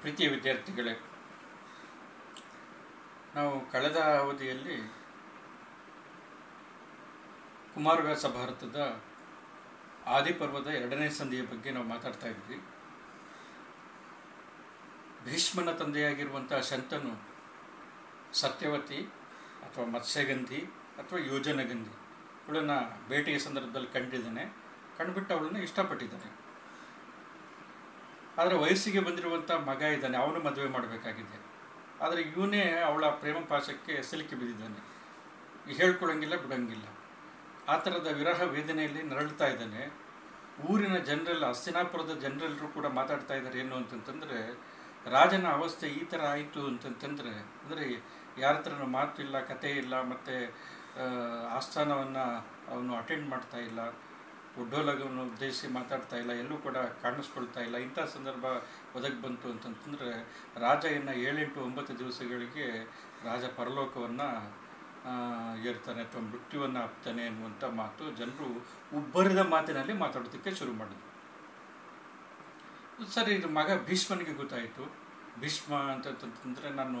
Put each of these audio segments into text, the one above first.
ಪ್ರೀತಿಯ ವಿದ್ಯಾರ್ಥಿಗಳೇ, ನಾವು ಕಳೆದ ಅವಧಿಯಲ್ಲಿ ಕುಮಾರವ್ಯಾಸ ಭಾರತದ ಆದಿಪರ್ವದ ಎರಡನೇ ಸಂಧಿಯ ಬಗ್ಗೆ ನಾವು ಮಾತಾಡ್ತಾ ಇದ್ವಿ. ಭೀಷ್ಮನ ತಂದೆಯಾಗಿರುವಂತಹ ಶಂತನು ಸತ್ಯವತಿ ಅಥವಾ ಮತ್ಸ್ಯಗಂಧಿ ಅಥವಾ ಯೋಜನಗಂಧಿ ಅವಳನ್ನು ಭೇಟಿಯ ಸಂದರ್ಭದಲ್ಲಿ ಕಂಡಿದ್ದಾನೆ. ಕಂಡುಬಿಟ್ಟು ಅವಳನ್ನು ಇಷ್ಟಪಟ್ಟಿದ್ದಾನೆ. ಆದರೆ ವಯಸ್ಸಿಗೆ ಬಂದಿರುವಂಥ ಮಗ ಇದ್ದಾನೆ, ಅವನು ಮದುವೆ ಮಾಡಬೇಕಾಗಿದೆ. ಆದರೆ ಇವನೇ ಅವಳ ಪ್ರೇಮ ಪಾಶಕ್ಕೆ ಸಿಲುಕಿ ಬಿದ್ದಿದ್ದಾನೆ. ಹೇಳ್ಕೊಳ್ಳೋಂಗಿಲ್ಲ ಬಿಡೋಂಗಿಲ್ಲ. ಆ ಥರದ ವಿರಹ ವೇದನೆಯಲ್ಲಿ ನರಳ್ತಾ ಇದ್ದಾನೆ. ಊರಿನ ಜನರೆಲ್ಲ ಹಸ್ತಿನಾಪುರದ ಜನರೆಲ್ಲರೂ ಕೂಡ ಮಾತಾಡ್ತಾ ಇದ್ದಾರೆ, ಏನು ಅಂತಂತಂದರೆ, ರಾಜನ ಅವಸ್ಥೆ ಈ ಥರ ಆಯಿತು ಅಂತಂತಂದರೆ, ಅಂದರೆ ಯಾರ ಹತ್ರನೂ ಮಾತು ಇಲ್ಲ ಕತೆ ಇಲ್ಲ, ಮತ್ತು ಆಸ್ಥಾನವನ್ನು ಅವನು ಅಟೆಂಡ್ ಮಾಡ್ತಾ ಇಲ್ಲ. ಒಡ್ಡೋಲಗವನ್ನು ಉದ್ದೇಶಿಸಿ ಮಾತಾಡ್ತಾ ಇಲ್ಲ, ಎಲ್ಲೂ ಕೂಡ ಕಾಣಿಸ್ಕೊಳ್ತಾ ಇಲ್ಲ. ಇಂಥ ಸಂದರ್ಭ ಒದಗಿ ಬಂತು ಅಂತಂತಂದರೆ, ರಾಜ ಇನ್ನು ಏಳೆಂಟು ಒಂಬತ್ತು ದಿವಸಗಳಿಗೆ ರಾಜ ಪರಲೋಕವನ್ನು ಏರ್ತಾನೆ ಅಥವಾ ಮೃತ್ಯುವನ್ನು ಹಾಕ್ತಾನೆ ಅನ್ನುವಂಥ ಮಾತು ಜನರು ಉಬ್ಬರಿದ ಮಾತಿನಲ್ಲಿ ಮಾತಾಡೋದಕ್ಕೆ ಶುರು ಮಾಡಿದ್ರು. ಸರಿ, ಇದು ಮಗ ಭೀಷ್ಮನಿಗೆ ಗೊತ್ತಾಯಿತು. ಭೀಷ್ಮ ಅಂತಂತಂದರೆ ನಾನು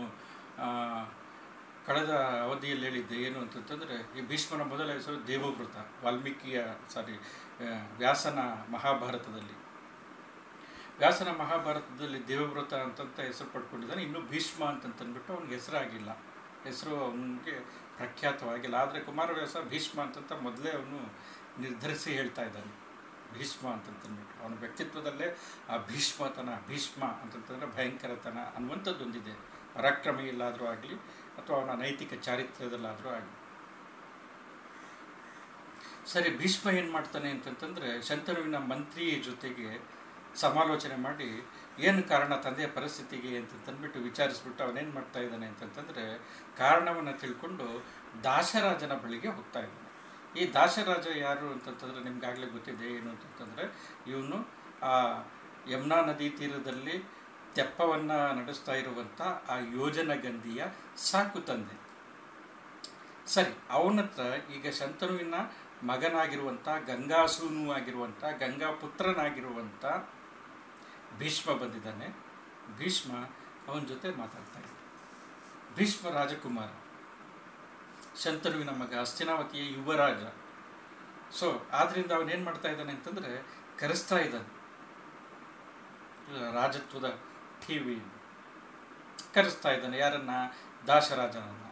ಕಳೆದ ಅವಧಿಯಲ್ಲಿ ಹೇಳಿದ್ದೆ ಏನು ಅಂತಂತಂದರೆ, ಈ ಭೀಷ್ಮನ ಮೊದಲ ಹೆಸರು ದೇವವ್ರತ, ವಾಲ್ಮೀಕಿಯ ಸಾರಿ ವ್ಯಾಸನ ಮಹಾಭಾರತದಲ್ಲಿ. ವ್ಯಾಸನ ಮಹಾಭಾರತದಲ್ಲಿ ದೇವವ್ರತ ಅಂತಂತ ಹೆಸರು ಪಡ್ಕೊಂಡಿದ್ದಾನೆ. ಇನ್ನೂ ಭೀಷ್ಮ ಅಂತಂತಂದ್ಬಿಟ್ಟು ಅವನಿಗೆ ಹೆಸರಾಗಿಲ್ಲ. ಹೆಸರು ಅವನಿಗೆ ಪ್ರಖ್ಯಾತವಾಗಿಲ್ಲ. ಆದರೆ ಕುಮಾರವ್ಯಾಸ ಭೀಷ್ಮ ಅಂತಂತ ಮೊದಲೇ ಅವನು ನಿರ್ಧರಿಸಿ ಹೇಳ್ತಾ ಇದ್ದಾನೆ. ಭೀಷ್ಮ ಅಂತಂತಂದ್ಬಿಟ್ಟು. ಅವನ ವ್ಯಕ್ತಿತ್ವದಲ್ಲೇ ಆ ಭೀಷ್ಮತನ, ಭೀಷ್ಮ ಅಂತಂತಂದರೆ ಭಯಂಕರತನ ಅನ್ನುವಂಥದ್ದೊಂದಿದೆ. ಪರಾಕ್ರಮ ಇಲ್ಲಾದರೂ ಆಗಲಿ ಅಥವಾ ಅವನ ನೈತಿಕ ಚಾರಿತ್ರ್ಯದಲ್ಲಾದರೂ ಆಗಲಿ. ಸರಿ, ಭೀಷ್ಮ ಏನು ಮಾಡ್ತಾನೆ ಅಂತಂತಂದರೆ ಶಂತನುವಿನ ಮಂತ್ರಿ ಜೊತೆಗೆ ಸಮಾಲೋಚನೆ ಮಾಡಿ, ಏನು ಕಾರಣ ತಂದೆಯ ಪರಿಸ್ಥಿತಿಗೆ ಅಂತಂದ್ಬಿಟ್ಟು ವಿಚಾರಿಸ್ಬಿಟ್ಟು ಅವನೇನು ಮಾಡ್ತಾ ಇದ್ದಾನೆ ಅಂತಂತಂದರೆ ಕಾರಣವನ್ನು ತಿಳ್ಕೊಂಡು ದಾಸರಾಜನ ಬಳಿಗೆ ಹೋಗ್ತಾ ಇದ್ದಾನೆ. ಈ ದಾಸರಾಜ ಯಾರು ಅಂತಂತಂದರೆ ನಿಮ್ಗಾಗಲೇ ಗೊತ್ತಿದೆ ಏನು ಅಂತಂತಂದರೆ ಇವನು ಆ ಯಮುನಾ ನದಿ ತೀರದಲ್ಲಿ ತೆಪ್ಪವನ್ನು ನಡೆಸ್ತಾ ಇರುವಂಥ ಆ ಯೋಜನ ಗಂಧಿಯ ಸಾಕು ತಂದೆ. ಸರಿ ಅವನತ್ರ ಈಗ ಶಂತನುವಿನ ಮಗನಾಗಿರುವಂಥ ಗಂಗಾಸೂನು ಆಗಿರುವಂಥ ಗಂಗಾ ಪುತ್ರನಾಗಿರುವಂಥ ಭೀಷ್ಮ ಬಂದಿದ್ದಾನೆ. ಭೀಷ್ಮ ಅವನ ಜೊತೆ ಮಾತಾಡ್ತಾ ಇದ್ದ ಭೀಷ್ಮ ರಾಜಕುಮಾರ. ಶಂತನುವಿನ ಮಗ ಹಸ್ತಿನಾವತಿಯ ಯುವರಾಜ. ಸೊ ಆದ್ದರಿಂದ ಅವನೇನು ಮಾಡ್ತಾ ಇದ್ದಾನೆ ಅಂತಂದರೆ ಕರೆಸ್ತಾ ಇದ್ದಾನೆ. ರಾಜತ್ವದ ವಿ ಕರೆಸ್ತಾ ಇದ್ದಾನೆ, ಯಾರನ್ನ? ದಾಸರಾಜನನ್ನು.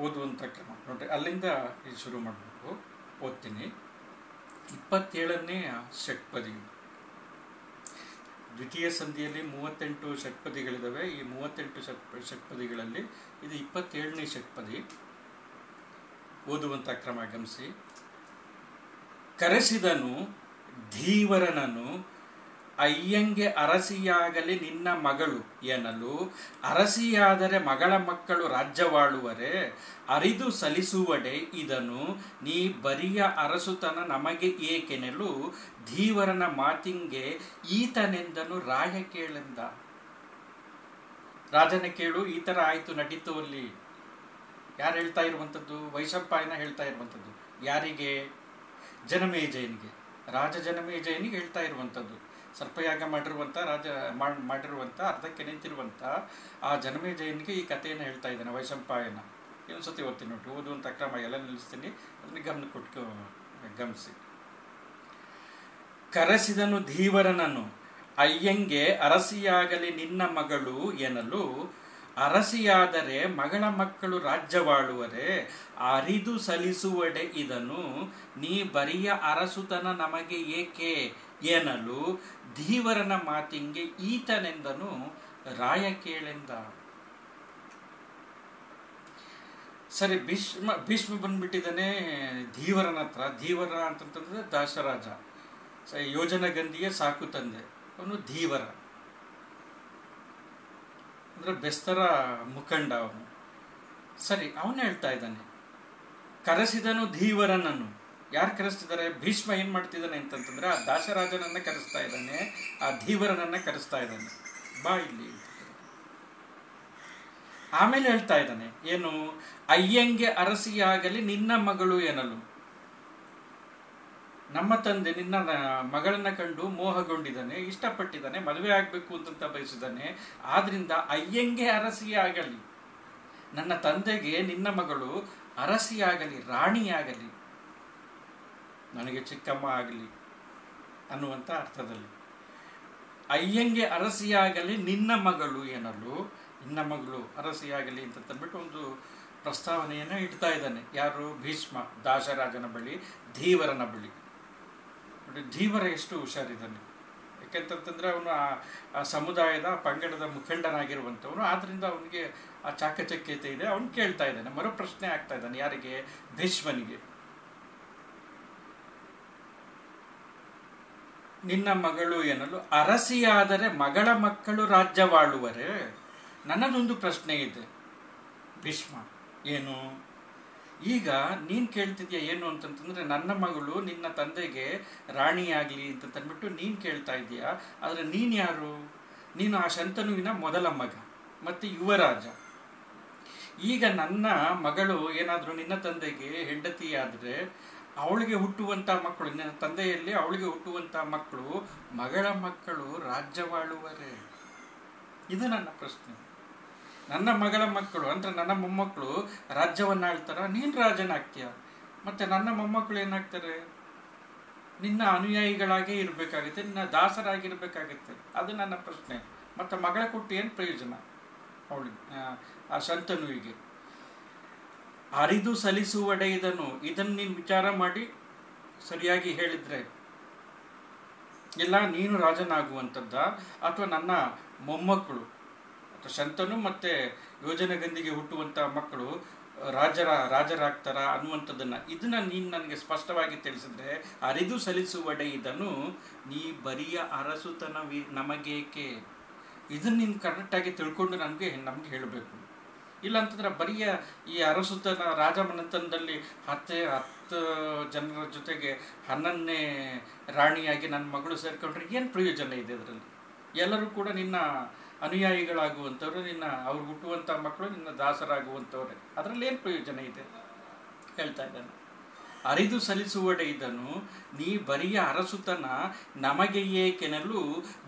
ಓದುವಂಥ ಕ್ರಮ. ನೋಡ್ರಿ, ಅಲ್ಲಿಂದ ಇದು ಶುರು ಮಾಡಬೇಕು. ಓದ್ತೀನಿ. ಇಪ್ಪತ್ತೇಳನೇ ಷಟ್ಪದಿ ದ್ವಿತೀಯ ಸಂಧಿಯಲ್ಲಿ ಮೂವತ್ತೆಂಟು ಷಟ್ಪದಿಗಳಿದ್ದಾವೆ ಈ ಮೂವತ್ತೆಂಟು ಷಟ್ ಷಟ್ಪದಿಗಳಲ್ಲಿ ಇದು ಇಪ್ಪತ್ತೇಳನೇ ಷಟ್ಪದಿ. ಓದುವಂಥ ಕ್ರಮ ಗಮನಿಸಿ. ಕರೆಸಿದನು ಧೀವರನನು ಅಯ್ಯಂಗೆ ಅರಸಿಯಾಗಲಿ ನಿನ್ನ ಮಗಳು ಎನ್ನಲು. ಅರಸಿಯಾದರೆ ಮಗಳ ಮಕ್ಕಳು ರಾಜ್ಯವಾಳುವರೆ. ಅರಿದು ಸಲಿಸುವಡೆ ಇದನ್ನು ನೀ ಬರಿಯ ಅರಸುತನ ನಮಗೆ ಏಕೆನೆಲು. ಧೀವರನ ಮಾತಿಂಗೆ ಈತನೆಂದನು ರಾಯ ಕೇಳೆಂದ. ರಾಜನ ಕೇಳು, ಈ ಥರ ಆಯಿತು ನಡೀತು ಅಲ್ಲಿ. ಯಾರು ಹೇಳ್ತಾ ಇರುವಂಥದ್ದು? ವೈಶಂಪಾಯನ ಹೇಳ್ತಾ ಇರುವಂಥದ್ದು. ಯಾರಿಗೆ? ಜನಮೇಜಯನಿಗೆ. ರಾಜ ಜನಮೇಜಯನಿಗೆ ಹೇಳ್ತಾ ಇರುವಂಥದ್ದು. ಸರ್ಪಯಾಗ ಮಾಡಿರುವಂಥ ರಾಜ ಮಾಡಿರುವಂಥ ಅರ್ಧಕ್ಕೆ ನಿಂತಿರುವಂಥ ಆ ಜನಮೇಜಯನಿಗೆ ಈ ಕಥೆಯನ್ನು ಹೇಳ್ತಾ ಇದ್ದಾನೆ ವೈಶಂಪಾಯನ. ಇನ್ನೊಂದು ಸತಿ ಓದ್ತೀನಿ ನೋಡಿ ಓದುವಂಥ ಕ್ರಮ ಎಲ್ಲ ನಿಲ್ಲಿಸ್ತೀನಿ, ಅದನ್ನ ಗಮನ ಕೊಟ್ಟು ಗಮನಿಸಿ. ಕರೆಸಿದನು ಧೀವರನನು ಅಯ್ಯಂಗೆ ಅರಸಿಯಾಗಲಿ ನಿನ್ನ ಮಗಳು ಎನ್ನಲು, ಅರಸಿಯಾದರೆ ಮಗಳ ಮಕ್ಕಳು ರಾಜ್ಯವಾಳುವರೆ, ಅರಿದು ಸಲಿಸುವಡೆ ಇದನ್ನು ನೀ ಬರಿಯ ಅರಸುತನ ನಮಗೆ ಏಕೆ? ಎನ್ನಲು ಧೀವರನ ಮಾತಿಂಗೆ ಈತನೆಂದನು ರಾಯ ಕೇಳೆಂದ ಸರಿ, ಭೀಷ್ಮ ಭೀಷ್ಮ ಬಂದ್ಬಿಟ್ಟಿದ್ದಾನೆ ಧೀವರನ ಹತ್ರ. ಧೀವರ ಅಂತಂತಂದ್ರೆ ದಾಸರಾಜ. ಸರಿ, ಯೋಜನಗಂಧಿಯ ಸಾಕು ತಂದೆ. ಅವನು ಧೀವರ. ಅಂದರೆ ಬೆಸ್ತರ ಮುಖಂಡ ಅವನು. ಸರಿ, ಅವನು ಹೇಳ್ತಾ ಇದ್ದಾನೆ. ಕರೆಸಿದನು ಧೀವರನನ್ನು. ಯಾರು ಕರೆಸ್ತಿದ್ದಾರೆ? ಭೀಷ್ಮ ಏನು ಮಾಡ್ತಿದ್ದಾನೆ ಅಂತಂತಂದರೆ, ಆ ದಾಸರಾಜನನ್ನು ಕರೆಸ್ತಾ ಇದ್ದಾನೆ, ಆ ಧೀವರನನ್ನು ಕರೆಸ್ತಾ ಇದ್ದಾನೆ. ಬಾ ಇಲ್ಲಿ. ಆಮೇಲೆ ಹೇಳ್ತಾ ಇದ್ದಾನೆ, ಏನು, ಅಯ್ಯಂಗೆ ಅರಸಿಯಾಗಲಿ ನಿನ್ನ ಮಗಳು ಏನಲು ನಮ್ಮ ತಂದೆ ನಿನ್ನ ಮಗಳನ್ನ ಕಂಡು ಮೋಹಗೊಂಡಿದ್ದಾನೆ, ಇಷ್ಟಪಟ್ಟಿದ್ದಾನೆ, ಮದುವೆ ಆಗಬೇಕು ಅಂತ ಬಯಸಿದ್ದಾನೆ, ಆದ್ರಿಂದ ಅಯ್ಯಂಗೆ ಅರಸಿಯಾಗಲಿ. ನನ್ನ ತಂದೆಗೆ ನಿನ್ನ ಮಗಳು ಅರಸಿಯಾಗಲಿ, ರಾಣಿಯಾಗಲಿ. ನನಗೆ ಚಿಕ್ಕಮ್ಮ ಆಗಲಿ ಅನ್ನುವಂಥ ಅರ್ಥದಲ್ಲಿ. ಅಯ್ಯಂಗೆ ಅರಸಿಯಾಗಲಿ ನಿನ್ನ ಮಗಳು ಏನಲ್ಲೂ, ನಿನ್ನ ಮಗಳು ಅರಸಿಯಾಗಲಿ ಅಂತ ತಂದ್ಬಿಟ್ಟು ಒಂದು ಪ್ರಸ್ತಾವನೆಯನ್ನು ಇಡ್ತಾ ಇದ್ದಾನೆ. ಯಾರು? ಭೀಷ್ಮ ದಾಸರಾಜನ ಬಳಿ, ಧೀವರನ ಬಳಿ. ಧೀವರ ಎಷ್ಟು ಹುಷಾರಿದ್ದಾನೆ. ಯಾಕೆಂತಂತಂದರೆ ಅವನು ಆ- ಆ ಸಮುದಾಯದ ಪಂಗಡದ ಮುಖಂಡನಾಗಿರುವಂಥವನು. ಆದ್ದರಿಂದ ಅವನಿಗೆ ಆ ಚಾಕಚಕ್ಯತೆ ಇದೆ. ಅವನು ಕೇಳ್ತಾ ಇದ್ದಾನೆ. ಮರು ಪ್ರಶ್ನೆ ಆಗ್ತಾ ಇದ್ದಾನೆ. ಯಾರಿಗೆ? ಭೀಷ್ಮನಿಗೆ. ನಿನ್ನ ಮಗಳು ಏನಲು ಅರಸಿಯಾದರೆ ಮಗಳ ಮಕ್ಕಳು ರಾಜ್ಯವಾಳುವರೆ? ನನ್ನದೊಂದು ಪ್ರಶ್ನೆ ಇದೆ. ಭೀಷ್ಮ, ಏನು? ಈಗ ನೀನು ಕೇಳ್ತಿದ್ಯಾ ಏನು ಅಂತಂತಂದರೆ, ನನ್ನ ಮಗಳು ನಿನ್ನ ತಂದೆಗೆ ರಾಣಿಯಾಗಲಿ ಅಂತ ತಂದ್ಬಿಟ್ಟು ನೀನು ಕೇಳ್ತಾ ಇದ್ದೀಯಾ? ಆದರೆ ನೀನು ಯಾರು? ನೀನು ಆ ಶಂತನುವಿನ ಮೊದಲ ಮಗ, ಮತ್ತು ಯುವರಾಜ. ಈಗ ನನ್ನ ಮಗಳು ಏನಾದರೂ ನಿನ್ನ ತಂದೆಗೆ ಹೆಂಡತಿಯಾದರೆ ಅವಳಿಗೆ ಹುಟ್ಟುವಂಥ ಮಕ್ಕಳು, ನನ್ನ ತಂದೆಯಲ್ಲಿ ಅವಳಿಗೆ ಹುಟ್ಟುವಂಥ ಮಕ್ಕಳು, ಮಗಳ ಮಕ್ಕಳು ರಾಜ್ಯವಾಳುವರೆ? ಇದು ನನ್ನ ಪ್ರಶ್ನೆ. ನನ್ನ ಮಗಳ ಮಕ್ಕಳು, ಅಂದ್ರೆ ನನ್ನ ಮೊಮ್ಮಕ್ಕಳು ರಾಜ್ಯವನ್ನು ಆಳ್ತಾರ ನೀನು ರಾಜನಾಗ್ತೀಯ? ಮತ್ತೆ ನನ್ನ ಮೊಮ್ಮಕ್ಕಳು ಏನಾಗ್ತಾರೆ? ನಿನ್ನ ಅನುಯಾಯಿಗಳಾಗೇ ಇರಬೇಕಾಗುತ್ತೆ, ನಿನ್ನ ದಾಸರಾಗಿರಬೇಕಾಗುತ್ತೆ. ಅದು ನನ್ನ ಪ್ರಶ್ನೆ. ಮತ್ತು ಮಗಳ ಕೊಟ್ಟು ಏನು ಪ್ರಯೋಜನ? ಅವಳಿಗೆ, ಆ ಶಂತನುವಿಗೆ ಅರಿದು ಸಲ್ಲಿಸುವಡೆ ಇದನ್ನು ಇದನ್ನು ನೀನು ವಿಚಾರ ಮಾಡಿ ಸರಿಯಾಗಿ ಹೇಳಿದರೆ. ಇಲ್ಲ ನೀನು ರಾಜನಾಗುವಂಥದ್ದ ಅಥವಾ ನನ್ನ ಮೊಮ್ಮಕ್ಕಳು ಅಥವಾ ಶಂತನು ಮತ್ತು ಯೋಜನೆಗಂದಿಗೆ ಹುಟ್ಟುವಂಥ ಮಕ್ಕಳು ರಾಜರ, ರಾಜರಾಗ್ತಾರ ಅನ್ನುವಂಥದ್ದನ್ನು ಇದನ್ನು ನೀನು ನನಗೆ ಸ್ಪಷ್ಟವಾಗಿ ತಿಳಿಸಿದ್ರೆ ಅರಿದು ಸಲ್ಲಿಸುವಡೆ ಇದನ್ನು ನೀ ಬರಿಯ ಅರಸುತನವಿ ನಮಗೇಕೆ? ಇದನ್ನು ನೀನು ಕರೆಕ್ಟಾಗಿ ತಿಳ್ಕೊಂಡು ನನಗೆ, ನಮಗೆ ಹೇಳಬೇಕು. ಇಲ್ಲ ಅಂತಂದ್ರೆ ಬರಿಯ ಈ ಅರಸುತನ ರಾಜಮನೆತನದಲ್ಲಿ ಹತ್ತೇ ಹತ್ತು ಜನರ ಜೊತೆಗೆ ಹನ್ನೊಂದನೇ ರಾಣಿಯಾಗಿ ನನ್ನ ಮಗಳು ಸೇರ್ಕೊಂಡ್ರೆ ಏನು ಪ್ರಯೋಜನ ಇದೆ ಅದರಲ್ಲಿ ಎಲ್ಲರೂ ಕೂಡ ನಿನ್ನ ಅನುಯಾಯಿಗಳಾಗುವಂಥವ್ರು, ನಿನ್ನ ಅವ್ರು ಹುಟ್ಟುವಂಥ ಮಕ್ಕಳು, ನಿನ್ನ ದಾಸರಾಗುವಂಥವ್ರೆ. ಅದರಲ್ಲಿ ಏನು ಪ್ರಯೋಜನ ಇದೆ? ಹೇಳ್ತಾ ಇದ್ದಾನೆ. ಅರಿದು ಸಲ್ಲಿಸುವಡೆ ಇದನ್ನು ನೀ ಬರಿಯ ಅರಸುತನ ನಮಗೆ ಏಕೆನಲು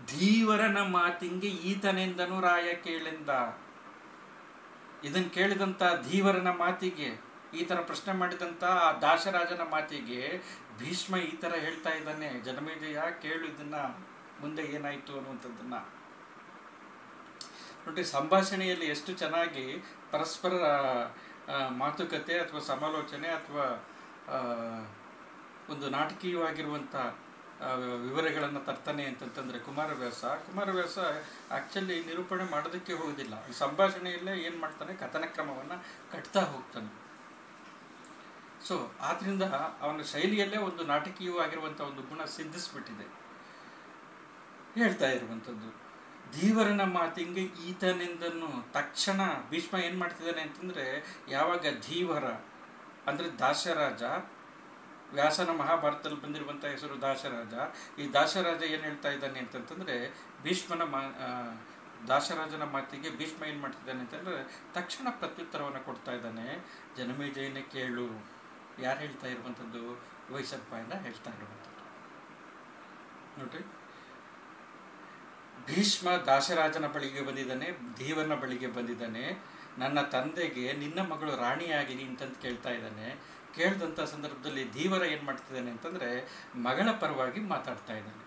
ಧೀವರನ ಮಾತಿಂಗೆ ಈತನೆಂದನು ರಾಯ ಕೇಳೆಂದ. ಇದನ್ನು ಕೇಳಿದಂಥ ಧೀವರನ ಮಾತಿಗೆ, ಈ ಥರ ಪ್ರಶ್ನೆ ಮಾಡಿದಂಥ ಆ ದಾಸರಾಜನ ಮಾತಿಗೆ ಭೀಷ್ಮ ಈ ಥರ ಹೇಳ್ತಾ ಇದ್ದಾನೆ ಜನಮೇಜಯ ಕೇಳು ಇದನ್ನ, ಮುಂದೆ ಏನಾಯಿತು ಅನ್ನುವಂಥದ್ದನ್ನ. ನೋಡಿ ಸಂಭಾಷಣೆಯಲ್ಲಿ ಎಷ್ಟು ಚೆನ್ನಾಗಿ ಪರಸ್ಪರ ಮಾತುಕತೆ ಅಥವಾ ಸಮಾಲೋಚನೆ ಅಥವಾ ಒಂದು ನಾಟಕೀಯವಾಗಿರುವಂಥ ವಿವರಗಳನ್ನು ತರ್ತಾನೆ ಅಂತಂತಂದರೆ ಕುಮಾರವ್ಯಾಸ ಕುಮಾರವ್ಯಾಸ ಆ್ಯಕ್ಚುಲಿ ನಿರೂಪಣೆ ಮಾಡೋದಕ್ಕೆ ಹೋಗೋದಿಲ್ಲ. ಸಂಭಾಷಣೆಯಲ್ಲೇ ಏನು ಮಾಡ್ತಾನೆ? ಕಥನ ಕ್ರಮವನ್ನು ಕಟ್ತಾ ಹೋಗ್ತಾನೆ. ಸೊ ಆದ್ದರಿಂದ ಅವನ ಶೈಲಿಯಲ್ಲೇ ಒಂದು ನಾಟಕೀಯವಾಗಿರುವಂಥ ಒಂದು ಗುಣ ಸಿದ್ಧಿಸ್ಬಿಟ್ಟಿದೆ. ಹೇಳ್ತಾ ಇರುವಂಥದ್ದು ಧೀವರನ ಮಾತಿಂಗೆ ಈತನಿಂದನು ತಕ್ಷಣ ಭೀಷ್ಮ ಏನು ಮಾಡ್ತಿದ್ದಾನೆ ಅಂತಂದರೆ, ಯಾವಾಗ ಧೀವರ, ಅಂದರೆ ದಾಸರಾಜ ವ್ಯಾಸನ ಮಹಾಭಾರತದಲ್ಲಿ ಬಂದಿರುವಂಥ ಹೆಸರು ದಾಸರಾಜ. ಈ ದಾಸರಾಜ ಏನು ಹೇಳ್ತಾ ಇದ್ದಾನೆ ಅಂತಂತಂದರೆ, ಭೀಷ್ಮನ ಮಾ ದಾಸರಾಜನ ಮಾತಿಗೆ ಭೀಷ್ಮ ಏನು ಮಾಡ್ತಿದ್ದಾನೆ ಅಂತಂದರೆ, ತಕ್ಷಣ ಪ್ರತ್ಯುತ್ತರವನ್ನು ಕೊಡ್ತಾ ಇದ್ದಾನೆ. ಜನಮೇಜಯನೇ ಕೇಳು. ಯಾರು ಹೇಳ್ತಾ ಇರುವಂಥದ್ದು? ವೈಸಪ್ಪನ ಹೇಳ್ತಾ ಇರುವಂಥದ್ದು. ನೋಡ್ರಿ. ಭೀಷ್ಮ ದಾಸರಾಜನ ಬಳಿಗೆ ಬಂದಿದ್ದಾನೆ ದೇವನ ಬಳಿಗೆ ಬಂದಿದ್ದಾನೆ. ನನ್ನ ತಂದೆಗೆ ನಿನ್ನ ಮಗಳು ರಾಣಿಯಾಗಲಿ ಅಂತಂದು ಕೇಳ್ತಾ ಇದ್ದಾನೆ. ಕೇಳಿದಂಥ ಸಂದರ್ಭದಲ್ಲಿ ಧೀವರ ಏನು ಮಾಡ್ತಿದ್ದಾನೆ ಅಂತಂದರೆ ಮಗಳ ಪರವಾಗಿ ಮಾತಾಡ್ತಾ ಇದ್ದಾನೆ.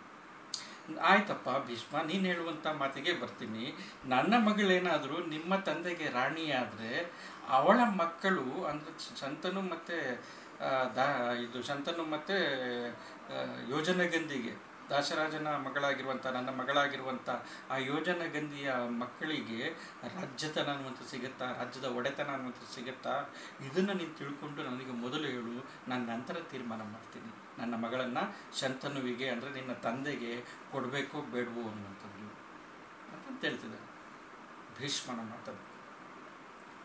ಆಯ್ತಪ್ಪ ಭೀಷ್ಮ, ನೀನು ಹೇಳುವಂಥ ಮಾತಿಗೆ ಬರ್ತೀನಿ. ನನ್ನ ಮಗಳೇನಾದರೂ ನಿಮ್ಮ ತಂದೆಗೆ ರಾಣಿಯಾದರೆ ಅವಳ ಮಕ್ಕಳು ಅಂದರೆ ಶಂತನು ಮತ್ತು ದಾ, ಇದು ಶಂತನು ಮತ್ತು ಯೋಜನಗಂದಿಗೆ ದಾಸರಾಜನ ಮಗಳಾಗಿರುವಂಥ, ನನ್ನ ಮಗಳಾಗಿರುವಂಥ ಆ ಯೋಜನಗಂದಿಯ ಮಕ್ಕಳಿಗೆ ರಾಜ್ಯತನ ಅನ್ನುವಂಥ ಸಿಗುತ್ತಾ, ರಾಜ್ಯದ ಒಡೆತನ ಅನ್ನುವಂಥ ಸಿಗುತ್ತಾ? ಇದನ್ನು ನೀನು ತಿಳ್ಕೊಂಡು ನನಗೆ ಮೊದಲು ಹೇಳು. ನಾನು ನಂತರ ತೀರ್ಮಾನ ಮಾಡ್ತೀನಿ. ನನ್ನ ಮಗಳನ್ನು ಶಂತನುವಿಗೆ ಅಂದರೆ ನಿನ್ನ ತಂದೆಗೆ ಕೊಡಬೇಕೋ ಬೇಡವೋ ಅನ್ನುವಂಥದ್ದು. ಅಂತ ಹೇಳ್ತಿದ್ದೆ ಭೀಷ್ಮನ ಮಾತನ್ನು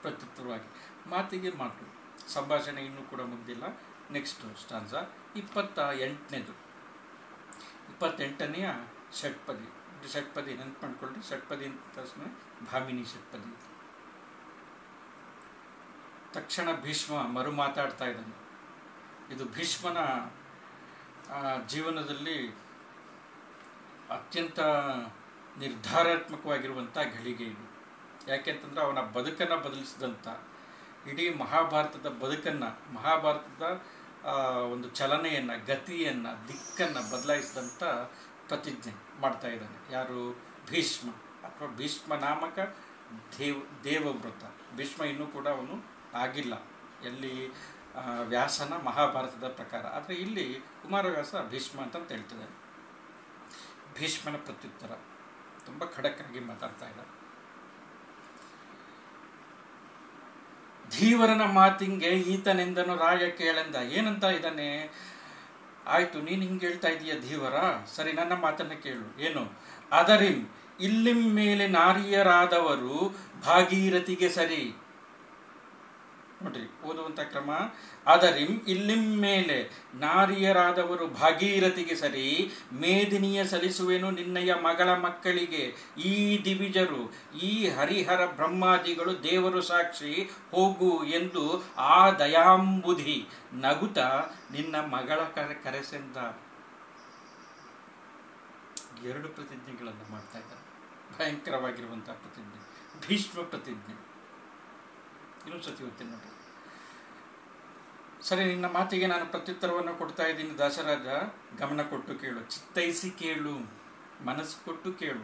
ಪ್ರತ್ಯುತ್ತರವಾಗಿ ಮಾತಿಗೆ ಮಾತು. ಸಂಭಾಷಣೆ ಇನ್ನೂ ಕೂಡ ಮುಗ್ದಿಲ್ಲ. ನೆಕ್ಸ್ಟು ಸ್ಟಾನ್ಸ ಇಪ್ಪತ್ತ ಎಂಟನೇದು ಇಪ್ಪತ್ತೆಂಟನೆಯ ಷಟ್ಪದಿ. ಷಟ್ಪದಿ ನೆನ್ಪು ಮಾಡ್ಕೊಳ್ರಿ ಷಟ್ಪದಿ ಅಂತ ಭಾಮಿನಿ ಷಟ್ಪದಿ. ತಕ್ಷಣ ಭೀಷ್ಮ ಮರು ಮಾತಾಡ್ತಾ ಇದ್ದಾನೆ. ಇದು ಭೀಷ್ಮನ ಜೀವನದಲ್ಲಿ ಅತ್ಯಂತ ನಿರ್ಧಾರಾತ್ಮಕವಾಗಿರುವಂಥ ಘಳಿಗೆ ಇದು. ಯಾಕೆಂತಂದ್ರೆ ಅವನ ಬದುಕನ್ನು ಬದಲಿಸಿದಂಥ ಇಡೀ ಮಹಾಭಾರತದ ಬದುಕನ್ನು, ಮಹಾಭಾರತದ ಒಂದು ಚಲನೆಯನ್ನು, ಗತಿಯನ್ನು, ದಿಕ್ಕನ್ನು ಬದಲಾಯಿಸಿದಂಥ ಪ್ರತಿಜ್ಞೆ ಮಾಡ್ತಾ ಇದ್ದಾನೆ. ಯಾರು? ಭೀಷ್ಮ ಅಥವಾ ಭೀಷ್ಮ ನಾಮಕ ದೇವ್, ದೇವವ್ರತ. ಭೀಷ್ಮ ಇನ್ನೂ ಕೂಡ ಅವನು ಆಗಿಲ್ಲ. ಎಲ್ಲಿ ವ್ಯಾಸನ ಮಹಾಭಾರತದ ಪ್ರಕಾರ. ಆದರೆ ಇಲ್ಲಿ ಕುಮಾರವ್ಯಾಸ ಭೀಷ್ಮ ಅಂತ ಹೇಳ್ತಿದ್ದಾನೆ. ಭೀಷ್ಮನ ಪ್ರತ್ಯುತ್ತರ. ತುಂಬ ಖಡಕ್ಕಾಗಿ ಮಾತಾಡ್ತಾ ಇದ್ದಾರೆ ಧೀವರನ ಮಾತಿಂಗೆ ಈತನೆಂದನು ರಾಜ ಕೇಳೆಂದ. ಏನಂತ ಇದ್ದಾನೆ ಆಯ್ತು, ನೀನು ಹಿಂಗೆ ಹೇಳ್ತಾ ಇದೀಯ ಧೀವರ? ಸರಿ, ನನ್ನ ಮಾತನ್ನು ಕೇಳು. ಏನು? ಅದರಿಂ ಇಲ್ಲಿಂ ಮೇಲೆ ನಾರಿಯರಾದವರು ಭಾಗೀರಥಿಗೆ ಸರಿ. ನೋಡ್ರಿ ಓದುವಂಥ ಕ್ರಮ. ಅದರಿಂ ಇಲ್ಲಿಂ ಮೇಲೆ. ನಾರಿಯರಾದವರು ಭಾಗೀರಥಿಗೆ ಸರಿ, ಮೇದಿನಿಯ ಸಲಿಸುವೆನು ನಿನ್ನಯ ಮಗಳ ಮಕ್ಕಳಿಗೆ. ಈ ದಿವಿಜರು, ಈ ಹರಿಹರ ಬ್ರಹ್ಮಾದಿಗಳು ದೇವರು ಸಾಕ್ಷಿ, ಹೋಗು ಎಂದು ಆ ದಯಾಂಬುಧಿ ನಗುತ ನಿನ್ನ ಮಗಳ ಕರೆ ಕರೆಸೆಂದ. ಎರಡು ಪ್ರತಿಜ್ಞೆಗಳನ್ನು ಮಾಡ್ತಾ ಇದ್ದಾರೆ. ಭಯಂಕರವಾಗಿರುವಂತಹ ಪ್ರತಿಜ್ಞೆ, ಭೀಷ್ಮ ಪ್ರತಿಜ್ಞೆ. ಇನ್ನೊಂದು ಓದ್ತೀನಿ ನೋಡಿ ಸರಿ, ನಿನ್ನ ಮಾತಿಗೆ ನಾನು ಪ್ರತ್ಯುತ್ತರವನ್ನು ಕೊಡ್ತಾ ಇದ್ದೀನಿ ದಾಸರಾಜ. ಗಮನ ಕೊಟ್ಟು ಕೇಳು, ಚಿತ್ತೈಸಿ ಕೇಳು, ಮನಸ್ಸು ಕೊಟ್ಟು ಕೇಳು.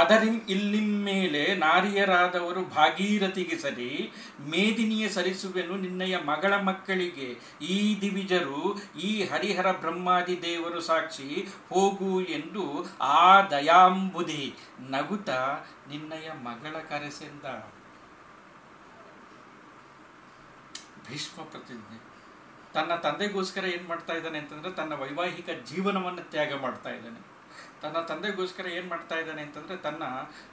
ಅದರಿಂ ಇಲ್ಲಿಂ ಮೇಲೆ ನಾರಿಯರಾದವರು ಭಾಗೀರಥಿಗೆ ಸರಿ, ಮೇದಿನಿಯ ಸರಿಸುವೆನು ನಿನ್ನಯ ಮಗಳ ಮಕ್ಕಳಿಗೆ. ಈ ದಿವಿಜರು, ಈ ಹರಿಹರ ಬ್ರಹ್ಮಾದಿ ದೇವರು ಸಾಕ್ಷಿ, ಹೋಗು ಎಂದು ಆ ದಯಾಂಬುಧಿ ನಗುತ ನಿನ್ನಯ ಮಗಳ ಕರೆಸೆಂದ. ಭೀಷ್ಮ ಪ್ರತಿಜ್ಞೆ. ತನ್ನ ತಂದೆಗೋಸ್ಕರ ಏನು ಮಾಡ್ತಾ ಇದ್ದಾನೆ ಅಂತಂದರೆ ತನ್ನ ವೈವಾಹಿಕ ಜೀವನವನ್ನು ತ್ಯಾಗ ಮಾಡ್ತಾ ಇದ್ದಾನೆ. ತನ್ನ ತಂದೆಗೋಸ್ಕರ ಏನು ಮಾಡ್ತಾ ಇದ್ದಾನೆ ಅಂತಂದರೆ ತನ್ನ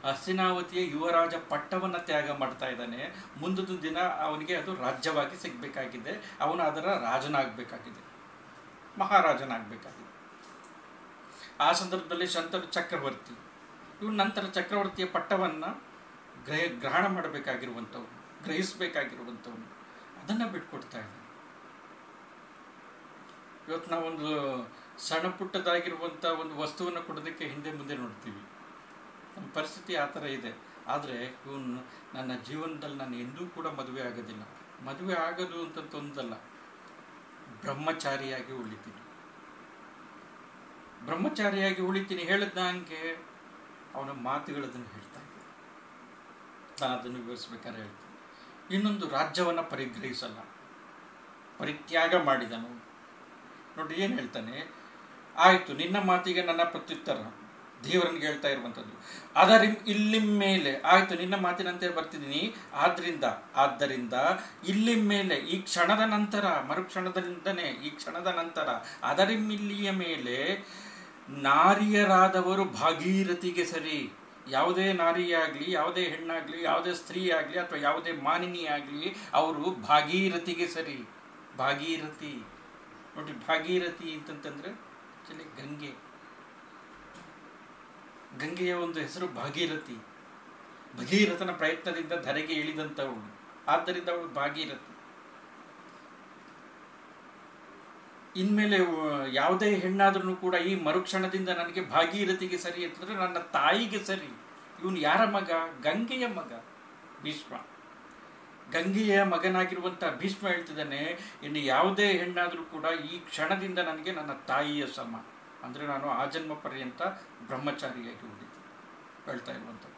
ಹಸ್ತಿನಾವತಿಯ ಯುವರಾಜ ಪಟ್ಟವನ್ನು ತ್ಯಾಗ ಮಾಡ್ತಾ ಇದ್ದಾನೆ. ಮುಂದಿನ ದಿನ ಅವನಿಗೆ ಅದು ರಾಜ್ಯವಾಗಿ ಸಿಗಬೇಕಾಗಿದೆ. ಅವನು ಅದರ ರಾಜನಾಗಬೇಕಾಗಿದೆ. ಮಹಾರಾಜನಾಗಬೇಕಾಗಿದೆ. ಆ ಸಂದರ್ಭದಲ್ಲಿ ಶಂತನು ಚಕ್ರವರ್ತಿ. ಇವನು ನಂತರ ಚಕ್ರವರ್ತಿಯ ಪಟ್ಟವನ್ನು ಗ್ರಹ ಗ್ರಹಣ ಮಾಡಬೇಕಾಗಿರುವಂಥವ್ರು ಗ್ರಹಿಸಬೇಕಾಗಿರುವಂಥವನು ಅದನ್ನು ಬಿಟ್ಕೊಡ್ತಾ ಇದೆ ಇವತ್ತು ನಾವೊಂದು ಸಣ್ಣ ಪುಟ್ಟದಾಗಿರುವಂಥ ಒಂದು ವಸ್ತುವನ್ನು ಕೊಡೋದಕ್ಕೆ ಹಿಂದೆ ಮುಂದೆ ನೋಡ್ತೀವಿ. ನಮ್ಮ ಪರಿಸ್ಥಿತಿ ಆ ಥರ ಇದೆ. ಆದರೆ ಇವನು ನನ್ನ ಜೀವನದಲ್ಲಿ ನಾನು ಎಂದೂ ಕೂಡ ಮದುವೆ ಆಗೋದಿಲ್ಲ. ಮದುವೆ ಆಗೋದು ಅಂತ ತೊಂದಲ್ಲ ಬ್ರಹ್ಮಚಾರಿಯಾಗಿ ಉಳಿತೀನಿ. ಬ್ರಹ್ಮಚಾರಿಯಾಗಿ ಉಳಿತೀನಿ ಹೇಳಿದ್ನ ಹಂಗೆ ಅವನ ಮಾತುಗಳದನ್ನು ಹೇಳ್ತಾ ಇದ್ದೆ. ನಾನು ಅದನ್ನು ವಿವರಿಸ್ಬೇಕಾದ್ರೆ ಹೇಳ್ತೀನಿ. ಇನ್ನೊಂದು ರಾಜ್ಯವನ್ನು ಪರಿಗ್ರಹಿಸಲ್ಲ. ಪರಿತ್ಯಾಗ ಮಾಡಿದನು. ನೋಡಿ ಏನು ಹೇಳ್ತಾನೆ? ಆಯಿತು, ನಿನ್ನ ಮಾತಿಗೆ ನನ್ನ ಪ್ರತ್ಯುತ್ತರ. ದೇವರನ್ನು ಹೇಳ್ತಾ ಇರುವಂಥದ್ದು. ಅದರಿ ಇಲ್ಲಿ ಮೇಲೆ, ಆಯಿತು, ನಿನ್ನ ಮಾತಿನಂತೆ ಬರ್ತಿದ್ದೀನಿ. ಆದ್ದರಿಂದ ಆದ್ದರಿಂದ ಇಲ್ಲಿ ಮೇಲೆ, ಈ ಕ್ಷಣದ ನಂತರ, ಮರುಕ್ಷಣದಿಂದನೇ, ಈ ಕ್ಷಣದ ನಂತರ ಅದರಿಮಿಲ್ಲಿಯ ಮೇಲೆ ನಾರಿಯರಾದವರು ಭಾಗೀರಥಿಗೆ ಸರಿ. ಯಾವುದೇ ನಾರಿಯಾಗಲಿ, ಯಾವುದೇ ಹೆಣ್ಣಾಗಲಿ, ಯಾವುದೇ ಸ್ತ್ರೀ ಆಗಲಿ ಅಥವಾ ಯಾವುದೇ ಮಾನಿನಿ ಆಗಲಿ ಅವರು ಭಾಗೀರಥಿಗೆ ಸರಿ. ಭಾಗೀರಥಿ. ನೋಡಿ, ಭಾಗೀರಥಿ ಅಂತಂತಂದರೆ ಆ್ಯಕ್ಚುಲಿ ಗಂಗೆ. ಗಂಗೆಯ ಒಂದು ಹೆಸರು ಭಾಗೀರಥಿ. ಭಗೀರಥನ ಪ್ರಯತ್ನದಿಂದ ಧರೆಗೆ ಇಳಿದಂಥವಳು. ಆದ್ದರಿಂದ ಅವಳು ಭಾಗೀರಥಿ. ಇನ್ಮೇಲೆ ಯಾವುದೇ ಹೆಣ್ಣಾದ್ರೂ ಕೂಡ ಈ ಮರುಕ್ಷಣದಿಂದ ನನಗೆ ಭಾಗೀರಥಿಗೆ ಸರಿ ಅಂತಂದ್ರೆ ನನ್ನ ತಾಯಿಗೆ ಸರಿ. ಇವನು ಯಾರ ಮಗ? ಗಂಗೆಯ ಮಗ, ಭೀಷ್ಮ. ಗಂಗೆಯ ಮಗನಾಗಿರುವಂಥ ಭೀಷ್ಮ ಹೇಳ್ತಿದ್ದಾನೆ, ಇನ್ನು ಯಾವುದೇ ಹೆಣ್ಣಾದರೂ ಕೂಡ ಈ ಕ್ಷಣದಿಂದ ನನಗೆ ನನ್ನ ತಾಯಿಯ ಸಮ. ಅಂದರೆ ನಾನು ಆ ಜನ್ಮ ಪರ್ಯಂತ ಬ್ರಹ್ಮಚಾರಿಯಾಗಿ ಉಳಿದೆ ಹೇಳ್ತಾ ಇರುವಂಥದ್ದು.